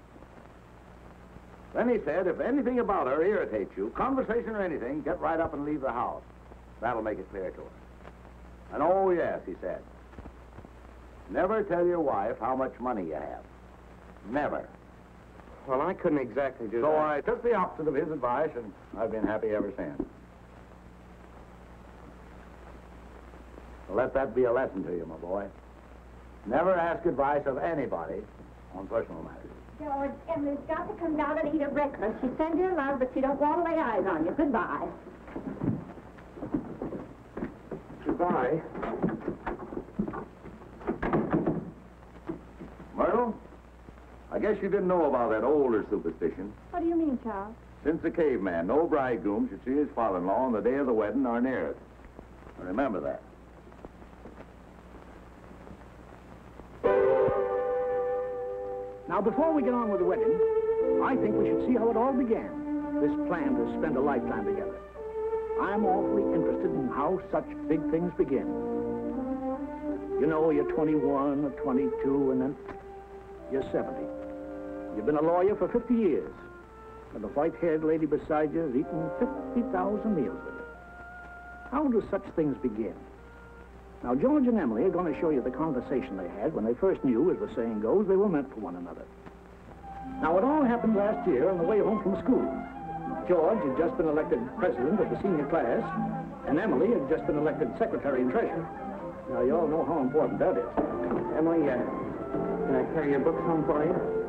Then he said, if anything about her irritates you, conversation or anything, get right up and leave the house. That'll make it clear to her. And oh, yes, he said, never tell your wife how much money you have. Never. Well, I couldn't exactly do So that. I took the opposite of his advice, and I've been happy ever since. So let that be a lesson to you, my boy. Never ask advice of anybody on personal matters. George, Emily's got to come down and eat her breakfast. She sends you love, but she don't want to lay eyes on you. Goodbye. Goodbye. Myrtle, I guess you didn't know about that older superstition. What do you mean, Charles? Since the caveman, no bridegroom should see his father-in-law on the day of the wedding or near it. Remember that. Now, before we get on with the wedding, I think we should see how it all began. This plan to spend a lifetime together. I'm awfully interested in how such big things begin. You know, you're 21 or 22, and then you're 70. You've been a lawyer for 50 years, and the white-haired lady beside you has eaten 50,000 meals with you. How do such things begin? Now, George and Emily are going to show you the conversation they had when they first knew, as the saying goes, they were meant for one another. Now, it all happened last year on the way home from school. George had just been elected president of the senior class, and Emily had just been elected secretary and treasurer. Now, you all know how important that is. Emily, uh, can I carry your books home for you?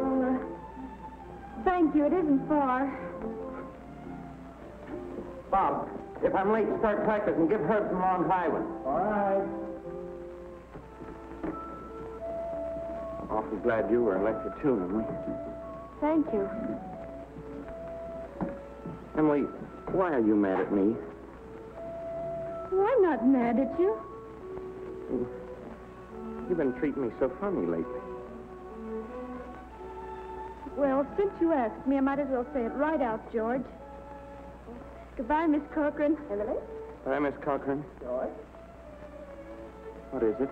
Well, uh, thank you. It isn't far. Bob, if I'm late, start practice and Give Herb some Long Highland. All right. Awfully glad you were elected, too, Emily. Thank you. Emily, why are you mad at me? Well, I'm not mad at you. You've been treating me so funny lately. Well, since you asked me, I might as well say it right out, George. Goodbye, Miss Corcoran. Emily? Hi, Miss Corcoran. George? What is it?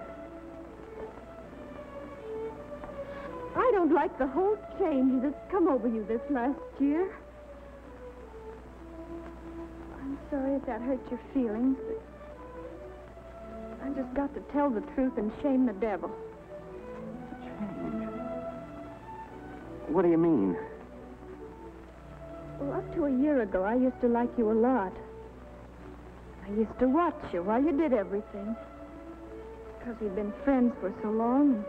I don't like the whole change that's come over you this last year. I'm sorry if that hurt your feelings, but I just got to tell the truth and shame the devil. Change. What do you mean? Well, up to a year ago, I used to like you a lot. I used to watch you while you did everything. Because we'd been friends for so long.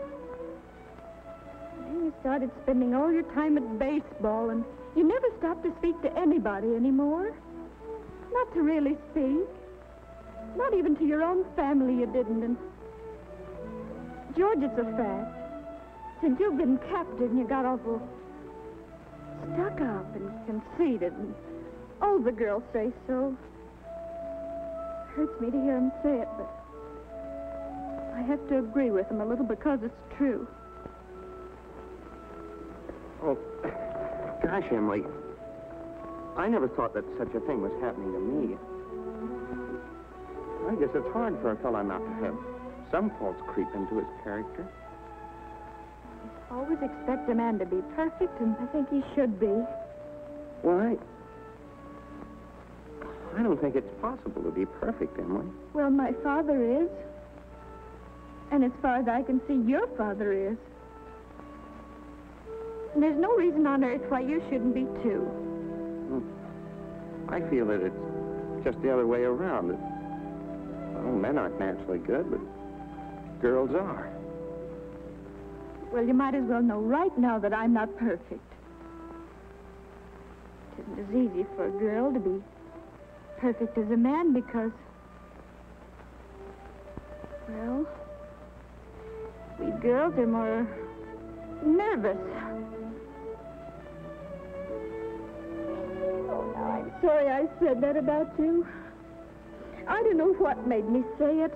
And then you started spending all your time at baseball, and you never stopped to speak to anybody anymore. Not to really speak. Not even to your own family you didn't. And George, it's a fact. Since you've been captive and you got awful stuck up and conceited, and all the girls say so. Hurts me to hear them say it, but I have to agree with them a little because it's true. Oh, gosh, Emily. I never thought that such a thing was happening to me. I guess it's hard for a fellow not to have some faults creep into his character. Always expect a man to be perfect, and I think he should be. Why? I don't think it's possible to be perfect, Emily. Well, my father is. And as far as I can see, your father is. And there's no reason on earth why you shouldn't be, too. I feel that it's just the other way around. That, well, men aren't naturally good, but girls are. Well, you might as well know right now that I'm not perfect. It isn't as easy for a girl to be perfect as a man because, well, we girls are more nervous. Oh, now I'm sorry I said that about you. I don't know what made me say it.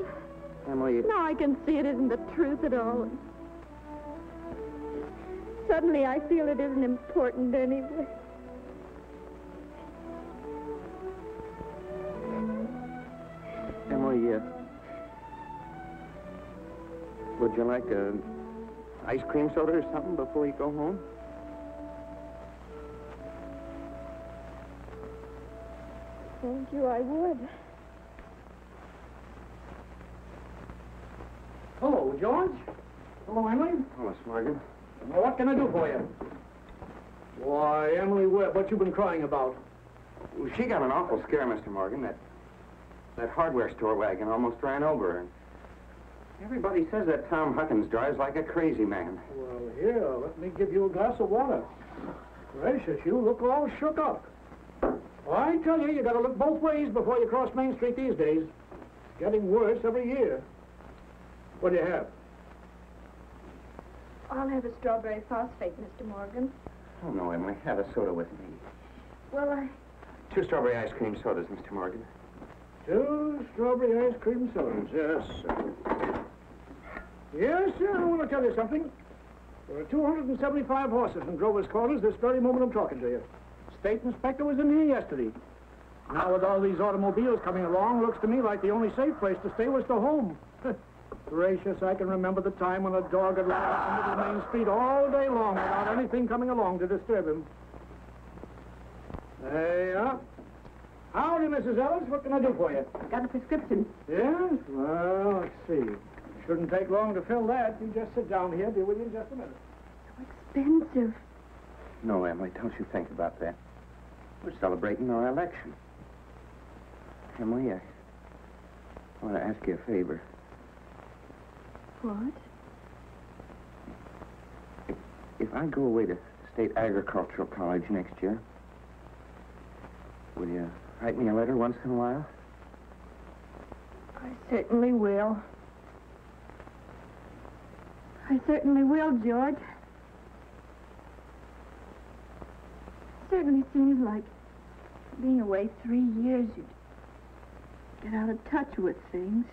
Emily, Now I can see it isn't the truth at all. Suddenly I feel it isn't important anyway. Emily, uh, would you like a ice cream soda or something before you go home? Thank you, I would. Hello, George. Hello, Emily. Hello, Morgan. Well, what can I do for you? Why, Emily Webb, what you been crying about? Well, she got an awful scare, Mr. Morgan. That that hardware store wagon almost ran over her. Everybody says that Tom Huckins drives like a crazy man. Well, here, let me give you a glass of water. Gracious, you look all shook up. Well, I tell you, you gotta look both ways before you cross Main Street these days. It's getting worse every year. What do you have? I'll have a strawberry phosphate, Mr. Morgan. Oh, no, Emily. Have a soda with me. Well, I... Two strawberry ice cream sodas, Mr. Morgan. Two strawberry ice cream sodas, yes, sir. Yes, sir, I want to tell you something. There are 275 horses in Grover's Corners this very moment I'm talking to you. State inspector was in here yesterday. Now, with all these automobiles coming along, looks to me like the only safe place to stay was the home. Gracious, I can remember the time when a dog had lie out in the middle of Main Street all day long without anything coming along to disturb him. There you uh, are. Howdy, Mrs. Ellis. What can I do for you? I Got a prescription. Yes? Well, let's see. Shouldn't take long to fill that. You just sit down here. Be with you in just a minute. So expensive. No, Emily, don't you think about that. We're celebrating our election. Emily, I want to ask you a favor. What? If, if I go away to State Agricultural College next year, will you write me a letter once in a while? I certainly will. I certainly will, George. Certainly seems like being away three years, you'd get out of touch with things.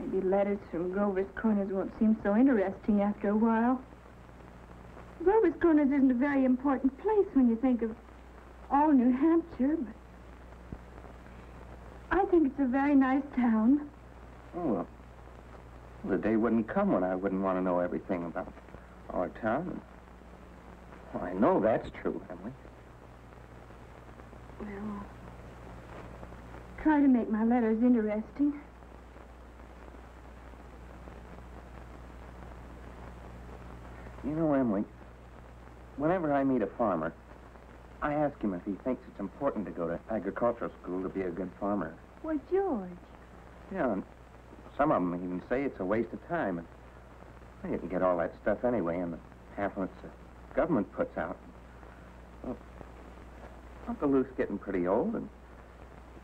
Maybe letters from Grover's Corners won't seem so interesting after a while. Grover's Corners isn't a very important place when you think of all New Hampshire, but I think it's a very nice town. Oh, well. The day wouldn't come when I wouldn't want to know everything about our town. Well, I know that's true, Emily. Well, try to make my letters interesting. You know, Emily, whenever I meet a farmer, I ask him if he thinks it's important to go to agricultural school to be a good farmer. Why, George. Yeah, and some of them even say it's a waste of time. And well, you can get all that stuff anyway in the pamphlets the government puts out. Well, Uncle Luke's getting pretty old, and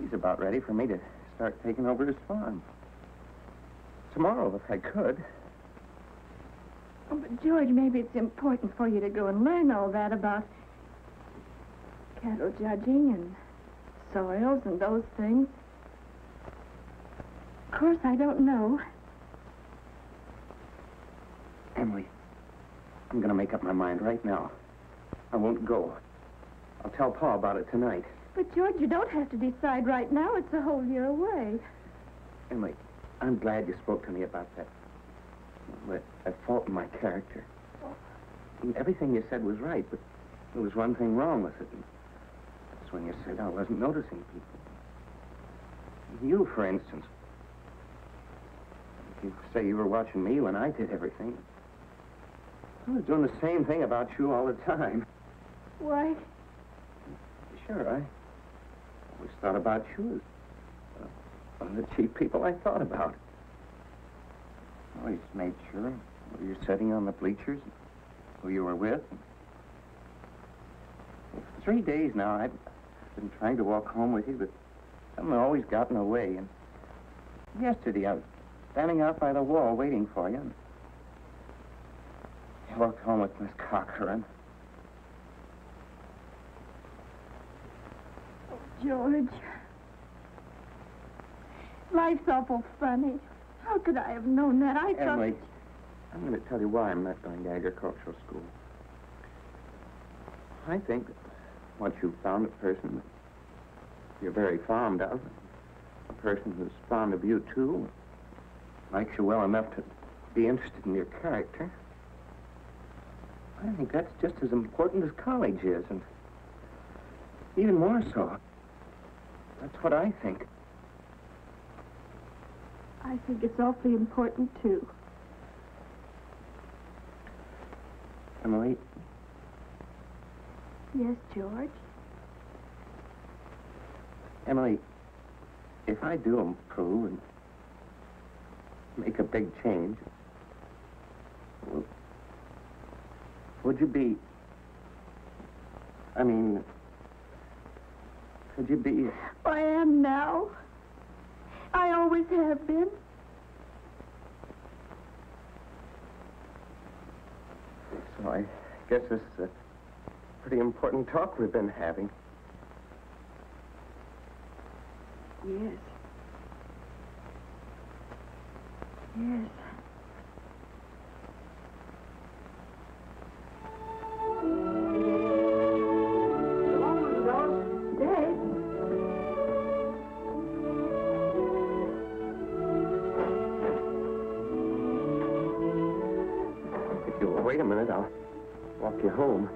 he's about ready for me to start taking over his farm. Tomorrow, if I could. Oh, but George, maybe it's important for you to go and learn all that about cattle judging and soils and those things. Of course, I don't know. Emily, I'm going to make up my mind right now. I won't go. I'll tell Pa about it tonight. But, George, you don't have to decide right now. It's a whole year away. Emily, I'm glad you spoke to me about that. That, that fault in my character. Everything you said was right, but there was one thing wrong with it. That's when you said I wasn't noticing people. You, for instance. You say you were watching me when I did everything. I was doing the same thing about you all the time. Why? Sure, I always thought about you as one of the chief people I thought about. Always made sure where you're sitting on the bleachers, who you were with. For three days now, I've been trying to walk home with you, but something always got in the way. And yesterday, I was standing out by the wall waiting for you. And you walked home with Miss Corcoran. Oh, George. Life's awful funny. How could I have known that? I thought... Emily, I'm going to tell you why I'm not going to agricultural school. I think that once you've found a person that you're very fond of, a person who's fond of you, too, likes you well enough to be interested in your character, I think that's just as important as college is, and even more so. That's what I think. I think it's awfully important, too. Emily, Yes, George? Emily, if I do improve and make a big change, would you be... I mean, could you be... I am now. I always have been. So I guess this is a pretty important talk we've been having. Yes. Yes. Home.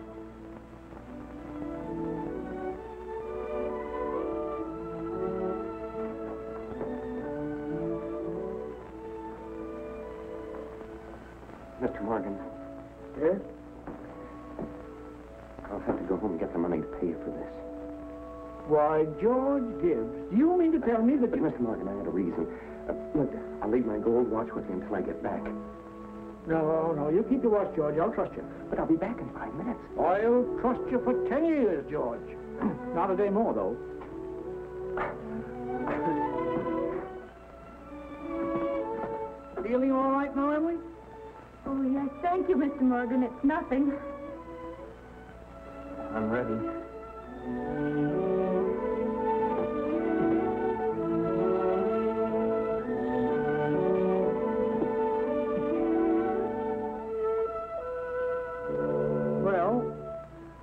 Mr. Morgan, Yes? I'll have to go home and get the money to pay you for this. Why, George Gibbs, do you mean to tell me that But, you... Mr. Morgan, I had a reason. Uh, look, I'll leave my gold watch with you until I get back. No, no, you keep your watch, George. I'll trust you. But I'll be back in five minutes. I'll trust you for ten years, George. Not a day more, though. Feeling all right now, Emily? Oh, yes. Thank you, Mr. Morgan. It's nothing.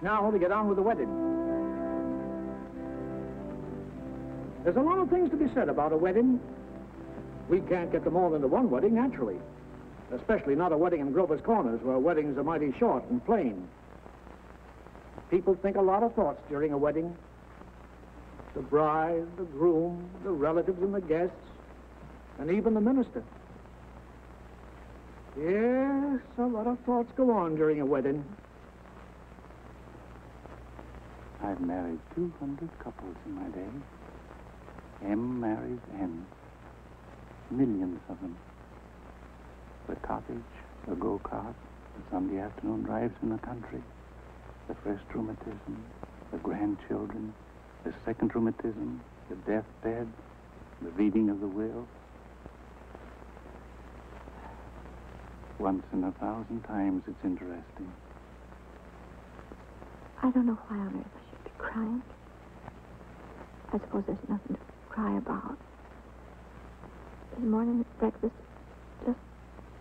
Now to get on with the wedding. There's a lot of things to be said about a wedding. We can't get them all into one wedding, naturally. Especially not a wedding in Grover's Corners, where weddings are mighty short and plain. People think a lot of thoughts during a wedding. The bride, the groom, the relatives and the guests, and even the minister. Yes, a lot of thoughts go on during a wedding. I've married 200 couples in my day. M marries N. Millions of them. The cottage, the go-kart, the Sunday afternoon drives in the country, the first rheumatism, the grandchildren, the second rheumatism, the deathbed, the reading of the will. Once in a thousand times it's interesting. I don't know why on earth crying. I suppose there's nothing to cry about. This morning at breakfast just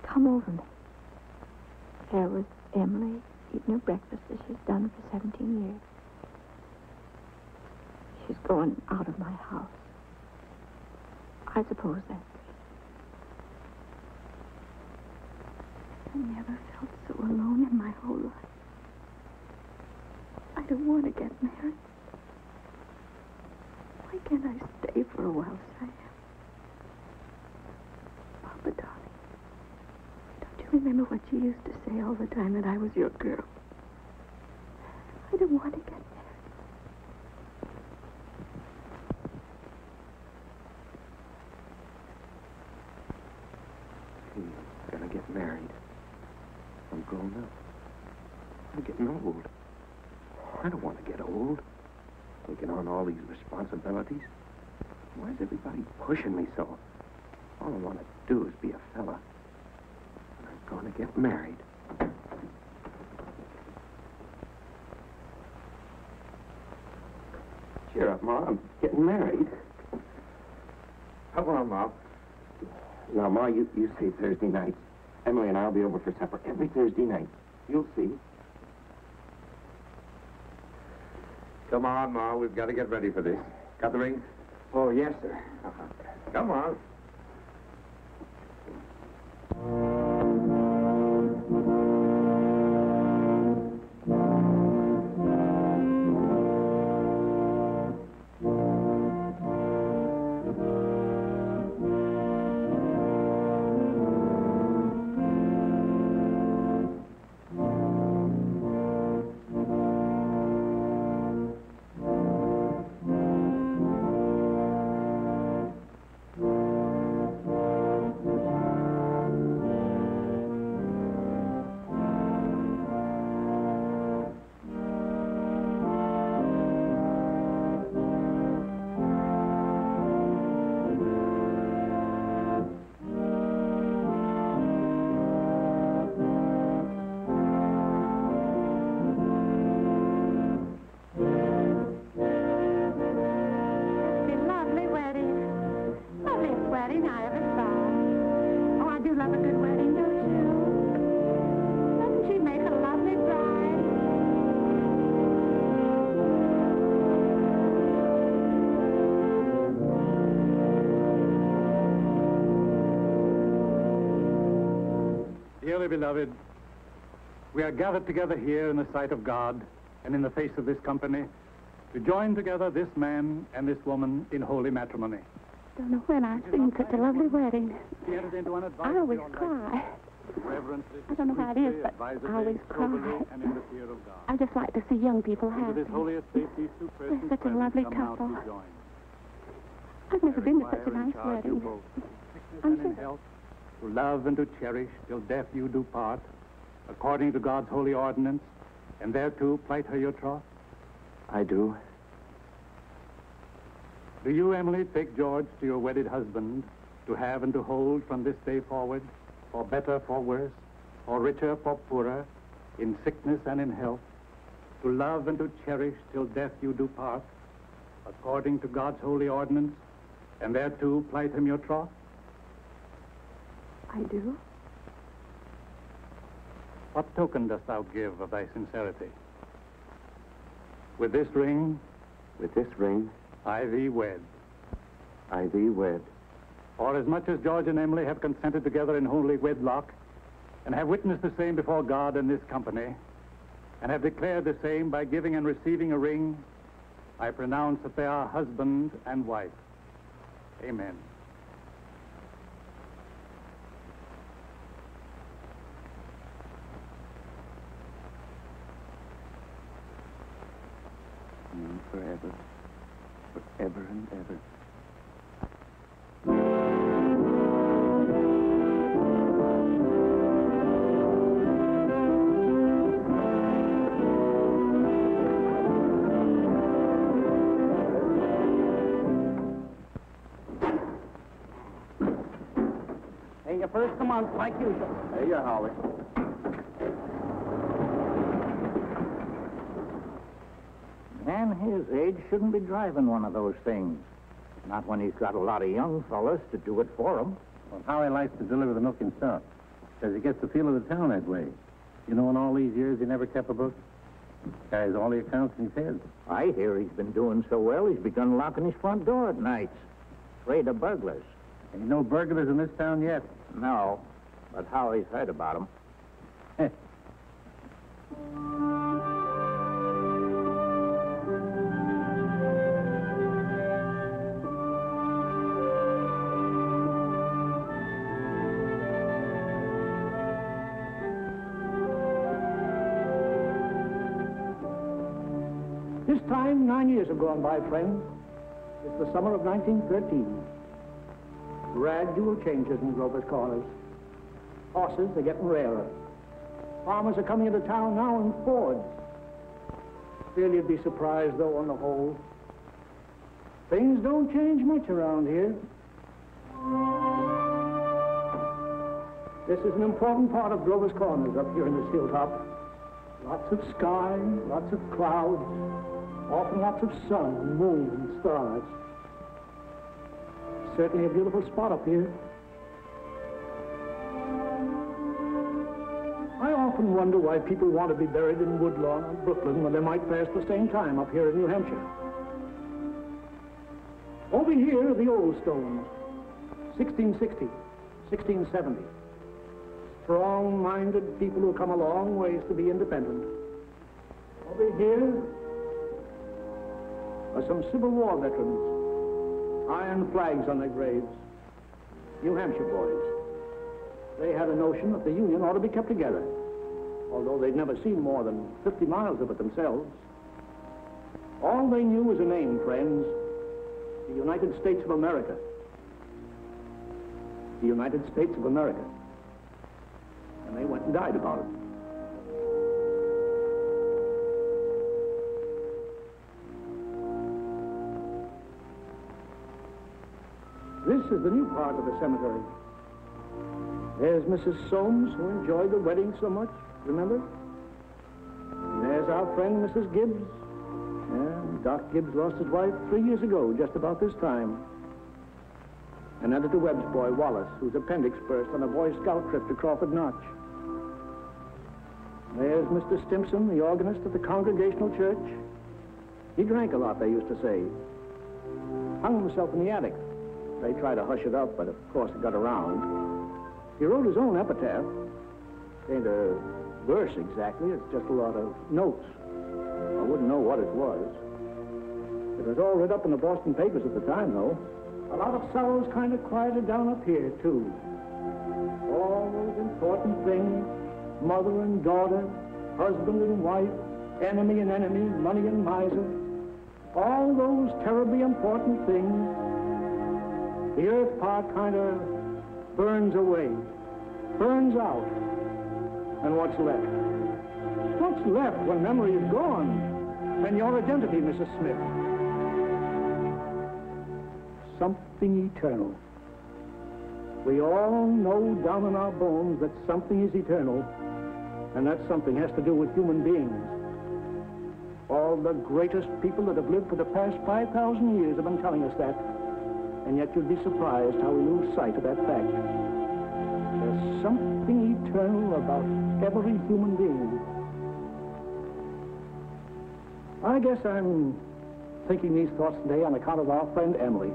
come over me. There was Emily eating her breakfast as she's done for 17 years. She's going out of my house. I suppose that's I never felt so alone in my whole life. I don't want to get married. Why can't I stay for a while, Sam? Papa, darling, don't you remember what you used to say all the time that I was your girl? I don't want to get married. I'm gonna get married. I'm grown up. I'm getting old. I don't want to get old. Taking on all these responsibilities. Why is everybody pushing me so? All I want to do is be a fella. And I'm going to get married. Cheer up, Ma. I'm getting married. Come on, Ma. Now, Ma, you, you say Thursday night. Emily and I'll be over for supper every Thursday night. You'll see. Come on, Ma. We've got to get ready for this. Got the ring? Oh, yes, sir. Come on. Dearly beloved, we are gathered together here in the sight of God and in the face of this company to join together this man and this woman in holy matrimony. Don't know when I've seen such a lovely wedding. He entered into an I always cry. I don't know how it is, but I always cry. and in the fear of God. I just like to see young people happy. this holiest safety, two persons such a lovely couple. to be joined. I've never been to such a nice wedding. both, in sickness I'm sure- health, to love and to cherish till death you do part, according to God's holy ordinance, and thereto plight her your troth. I do. Do you, Emily, take George to your wedded husband to have and to hold from this day forward, for better, for worse, for richer, for poorer, in sickness and in health, to love and to cherish till death you do part, according to God's holy ordinance, and thereto plight him your troth? I do. What token dost thou give of thy sincerity? With this ring, With this ring, I thee wed. I thee wed. For as much as George and Emily have consented together in holy wedlock, and have witnessed the same before God and this company, and have declared the same by giving and receiving a ring, I pronounce that they are husband and wife. Amen. Forever, forever and ever. Your first come on, like usual. Hey, you, Holly. Man age shouldn't be driving one of those things. Not when he's got a lot of young fellas to do it for him. Well, Howie likes to deliver the milk himself. Says he gets the feel of the town that way. You know, in all these years, he never kept a book. Carries all the accounts in his head. I hear he's been doing so well, he's begun locking his front door at nights. Afraid of burglars. Ain't no burglars in this town yet. No, but Howie's heard about 'em. nine years have gone by, friends. It's the summer of 1913. Gradual changes in Grover's Corners. Horses are getting rarer. Farmers are coming into town now in Fords. Still, you'd be surprised, though, on the whole. Things don't change much around here. This is an important part of Grover's Corners up here in this hilltop. Lots of sky, lots of clouds, often lots of sun and moon and stars. Certainly a beautiful spot up here. I often wonder why people want to be buried in Woodlawn or Brooklyn when they might pass the same time up here in New Hampshire. Over here are the old stones, 1660, 1670. Strong-minded people who come a long ways to be independent. Over here some Civil War veterans, iron flags on their graves. New Hampshire boys. They had a notion that the Union ought to be kept together, although they'd never seen more than 50 miles of it themselves. All they knew was a name, friends, the United States of America. The United States of America. And they went and died about it. This is the new part of the cemetery. There's Mrs. Soames, who enjoyed the wedding so much, remember? And there's our friend, Mrs. Gibbs. Yeah, Doc Gibbs lost his wife three years ago, just about this time. And Editor Webb's boy, Wallace, whose appendix burst on a Boy Scout trip to Crawford Notch. There's Mr. Stimson, the organist at the Congregational Church. He drank a lot, they used to say. Hung himself in the attic. They tried to hush it up, but of course it got around. He wrote his own epitaph. Ain't a verse exactly, it's just a lot of notes. I wouldn't know what it was. It was all read up in the Boston papers at the time, though. A lot of sorrows kind of quieted down up here, too. All those important things, mother and daughter, husband and wife, enemy and enemy, money and miser. All those terribly important things, the earth part kind of burns away, burns out. And what's left? What's left when memory is gone? And your identity, Mrs. Smith? Something eternal. We all know down in our bones that something is eternal, and that something has to do with human beings. All the greatest people that have lived for the past 5,000 years have been telling us that, and yet you'd be surprised how we lose sight of that fact. There's something eternal about every human being. I guess I'm thinking these thoughts today on account of our friend Emily.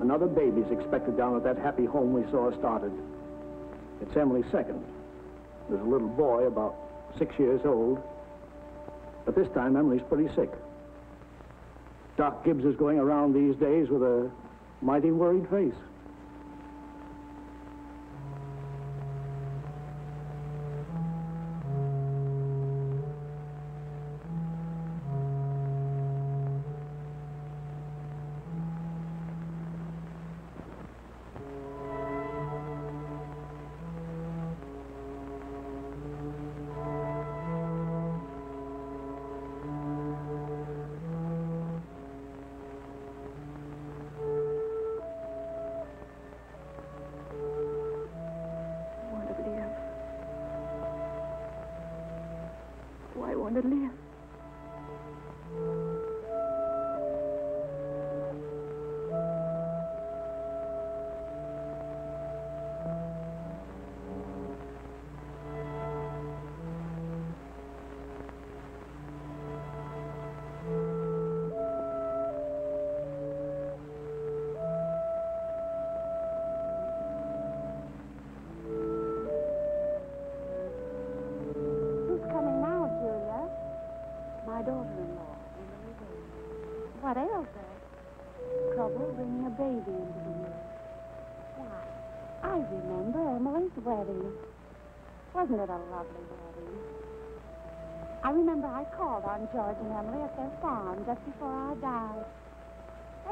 Another baby's expected down at that happy home we saw started. It's Emily's second. There's a little boy about six years old. But this time, Emily's pretty sick. Doc Gibbs is going around these days with a mighty worried face. Wasn't it a lovely wedding? I remember I called on George and Emily at their farm just before I died.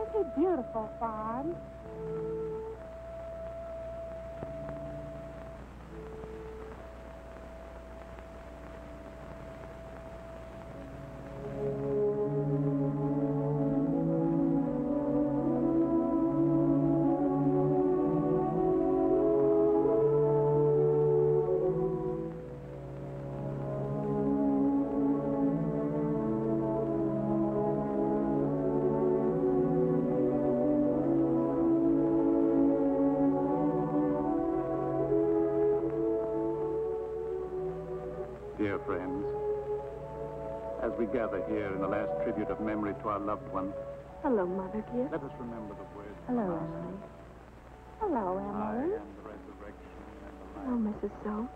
It's a beautiful farm. To our loved one, Hello, Mother dear. let us remember the words Hello, Emily. Hello, I Emily. am the resurrection and the Hello, life. Oh, Mrs. Soames.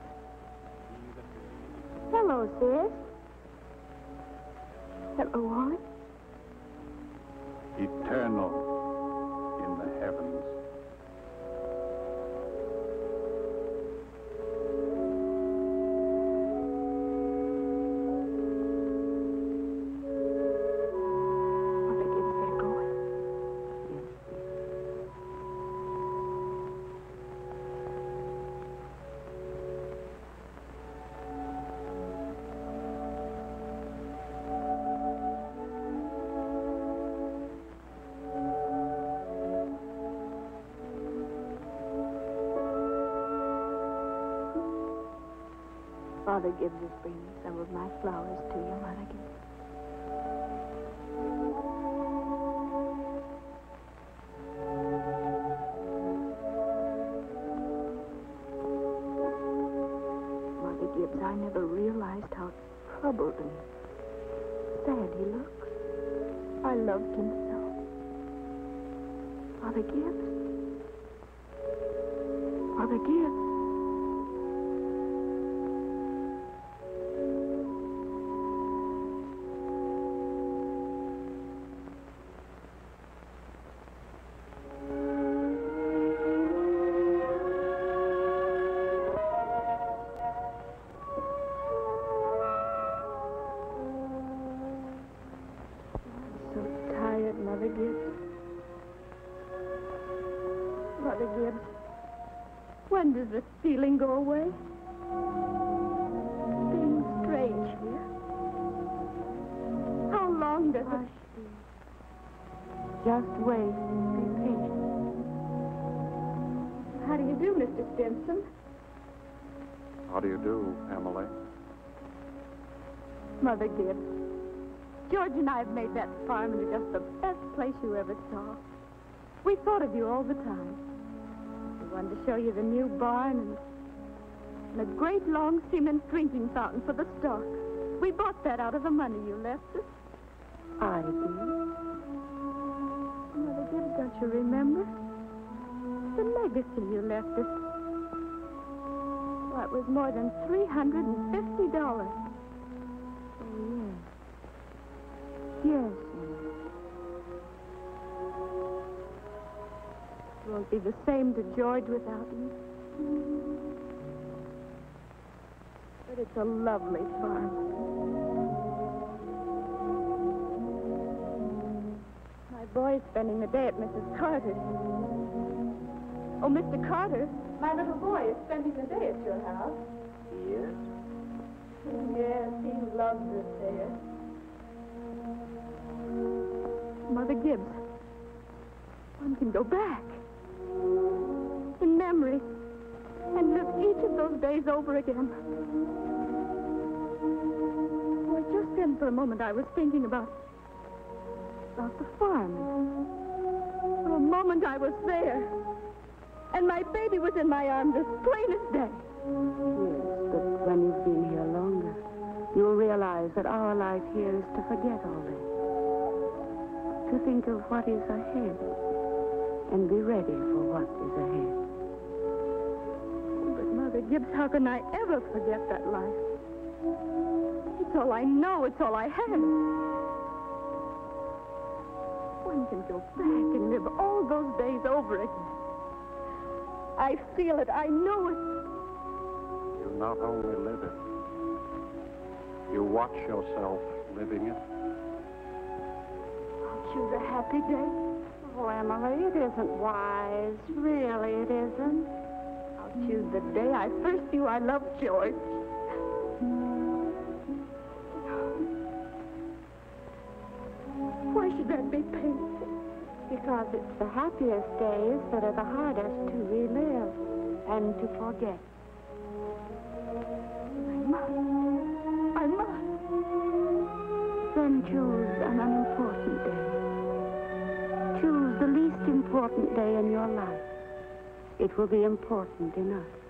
Father Gibbs is bringing some of my flowers to you, Gibbs. Mother Gibbs, I never realized how troubled and sad he looks. I loved him so. Father Gibbs? Father Gibbs? Feeling go away? Seems strange here. How long does it... Just wait. Be patient. How do you do, Mr. Stimson? How do you do, Emily? Mother Gibbs, George and I have made that farm into just the best place you ever saw. We thought of you all the time. We wanted to show you the new barn and, and a great long cement drinking fountain for the stock. We bought that out of the money you left us. I did. Mother Gibbs, don't you remember? The legacy you left us. Why, it was more than $350. Oh, yes. Yes. It won't be the same to George without you. But it's a lovely farm. My boy's spending the day at Mrs. Carter's. Oh, Mr. Carter, my little boy is spending the day at your house. Yes? Yes, he loves it there. Mother Gibbs, one can go back and live each of those days over again. Well, just then, for a moment, I was thinking about about the farm. For a moment, I was there, and my baby was in my arms as plain as day. Yes, but when you've been here longer, you'll realize that our life here is to forget all this. To think of what is ahead and be ready for what is ahead. Gibbs, how can I ever forget that life? It's all I know. It's all I have. One can go back and live all those days over again. I feel it. I know it. You not only live it, you watch yourself living it. Aren't you the happy day. Oh, Emily, it isn't wise. Really, it isn't. I'll choose the day I first knew I loved George. Why should that be painful? Because it's the happiest days that are the hardest to relive and to forget. I must. I must. Then choose an unimportant day. Choose the least important day in your life. It will be important enough.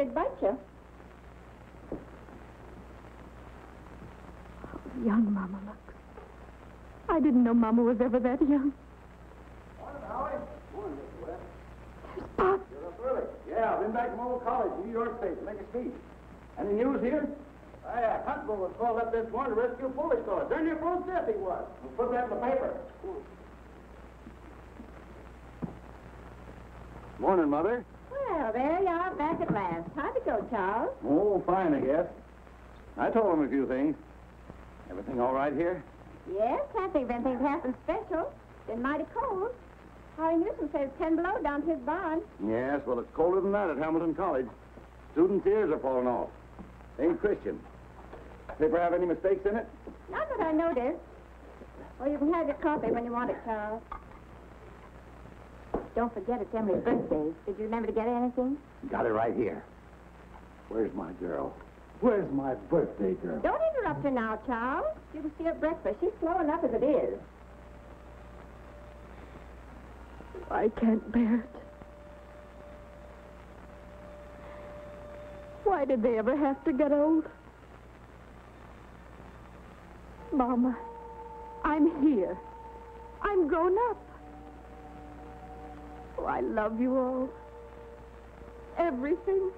It'd bite you. How young Mama looks. I didn't know Mama was ever that young. Morning, Howie. Morning, Miss Webb. There's Pop. You're up early. Yeah, I've been back from old college, New York State, to make a speech. Any news here? Oh, yeah, Constable was called up this morning to rescue a police store. Darn near froze death he was. We'll put that in the paper. Morning, Mother. Well, there you are back at last. How'd it go, Charles? Oh, fine, I guess. I told him a few things. Everything all right here? Yes, can't think of anything happened special. Been mighty cold. Howie Newsome says 10 below down to his barn. Yes, well, it's colder than that at Hamilton College. Students' ears are falling off. Ain't Christian. Paper have any mistakes in it? Not that I noticed. Well, you can have your coffee when you want it, Charles. Don't forget it's Emily's birthday. Did you remember to get her anything? Got it right here. Where's my girl? Where's my birthday girl? Don't interrupt her now, Charles. You can see her breakfast. She's slow enough as it is. I can't bear it. Why did they ever have to get old? Mama, I'm here. I'm grown up. Oh, I love you all. Everything.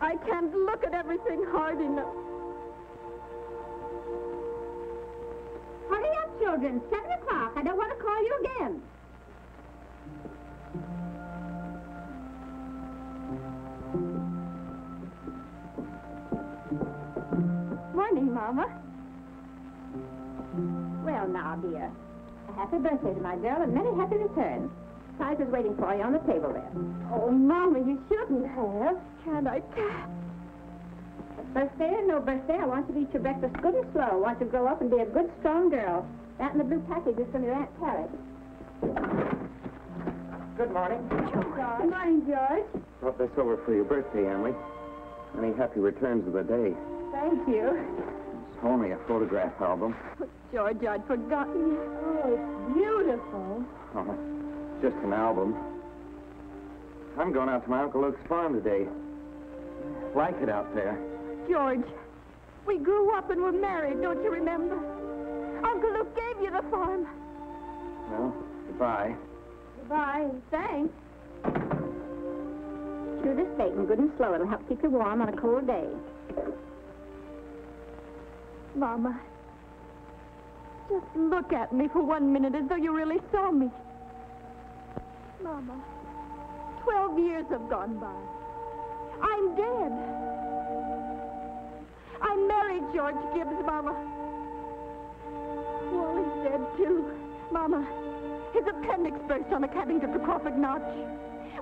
I can't look at everything hard enough. Hurry up, children. Seven o'clock. I don't want to call you again. Morning, Mama. Well, now, dear. A happy birthday to my girl and many happy returns. Prize is waiting for you on the table there. Oh, Mama, you shouldn't have. Can't I? Birthday or no birthday, I want you to eat your breakfast good and slow. I want you to grow up and be a good, strong girl. That and the blue package is from your Aunt Carrie. Good morning. Good morning, George. Brought this over for your birthday, Emily. Many happy returns of the day. Thank you. It's only a photograph album. Oh, George, I'd forgotten you. Oh, it's beautiful. Oh, just an album. I'm going out to my Uncle Luke's farm today. Like it out there. George, we grew up and were married, don't you remember? Uncle Luke gave you the farm. Well, goodbye. Goodbye. Thanks. Chew this bacon good and slow. It'll help keep you warm on a cold day. Mama, just look at me for one minute as though you really saw me. Mama, twelve years have gone by. I'm dead. I married George Gibbs, Mama. Wally's dead, too. Mama, his appendix burst on account of the Crawford Notch.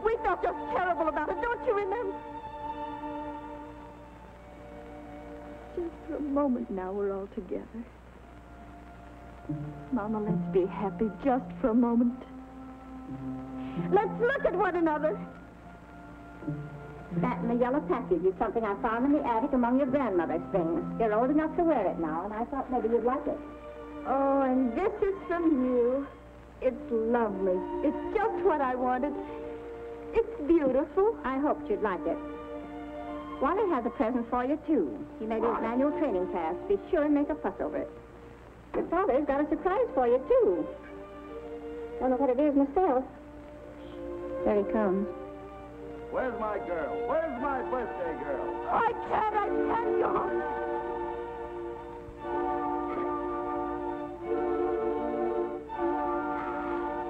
We felt just terrible about it, don't you remember? For a moment now, we're all together. Mama, let's be happy just for a moment. Let's look at one another. That and the yellow package is something I found in the attic among your grandmother's things. You're old enough to wear it now, and I thought maybe you'd like it. Oh, and this is from you. It's lovely. It's just what I wanted. It's beautiful. I hoped you'd like it. Wally has a present for you, too. He made his manual training class. Be sure and make a fuss over it. Your father's got a surprise for you, too. Don't know what it is myself. There he comes. Where's my girl? Where's my birthday girl? I can't, I can't, George.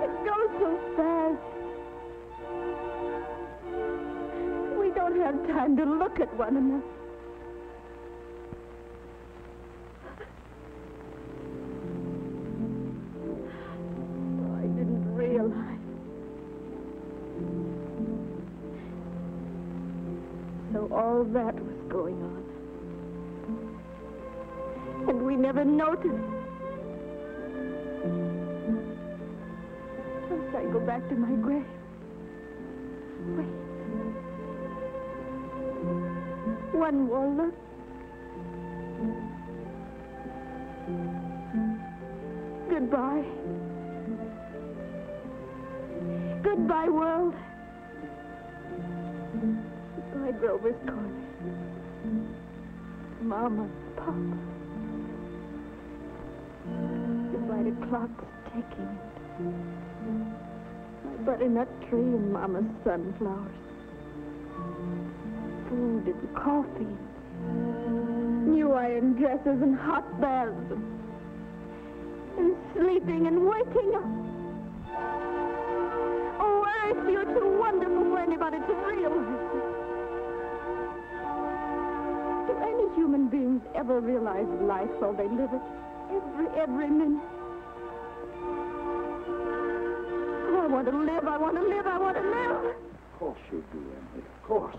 It goes so fast. Have time to look at one another. Oh, I didn't realize. So all that was going on. And we never noticed. First I go back to my grave. Wait. One more look. Goodbye. Goodbye, world. Goodbye, Grover's Corner. Mama, Papa. Goodbye to clocks ticking. My butternut tree and Mama's sunflowers. Food and coffee. New iron dresses and hot baths. And sleeping and waking up. Oh, Earth, you're too wonderful for anybody to realize. Do any human beings ever realize life while they live it? Every, every minute. Oh, I want to live, I want to live, I want to live. Of course you do, Emily. Of course.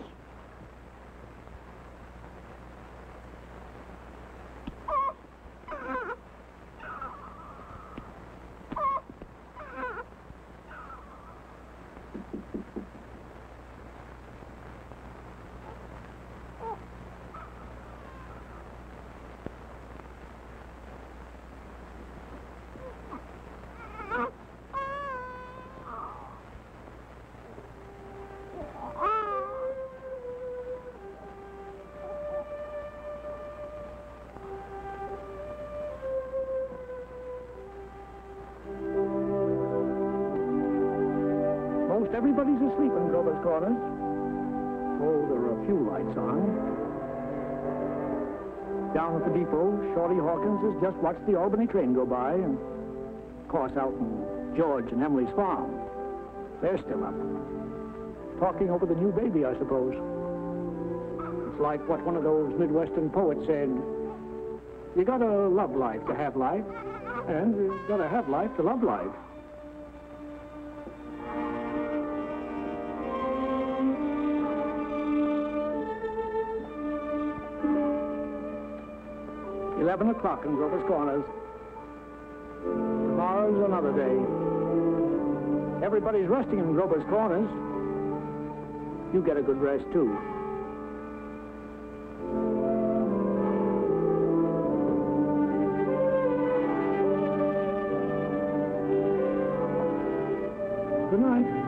Corners. Oh, there are a few lights on. Down at the depot, Shorty Hawkins has just watched the Albany train go by, and of course out in George and Emily's farm. They're still up. Talking over the new baby, I suppose. It's like what one of those Midwestern poets said. You gotta love life to have life, And you've got to have life to love life. Eleven o'clock in Grover's Corners. Tomorrow's another day. Everybody's resting in Grover's Corners. You get a good rest, too. Good night.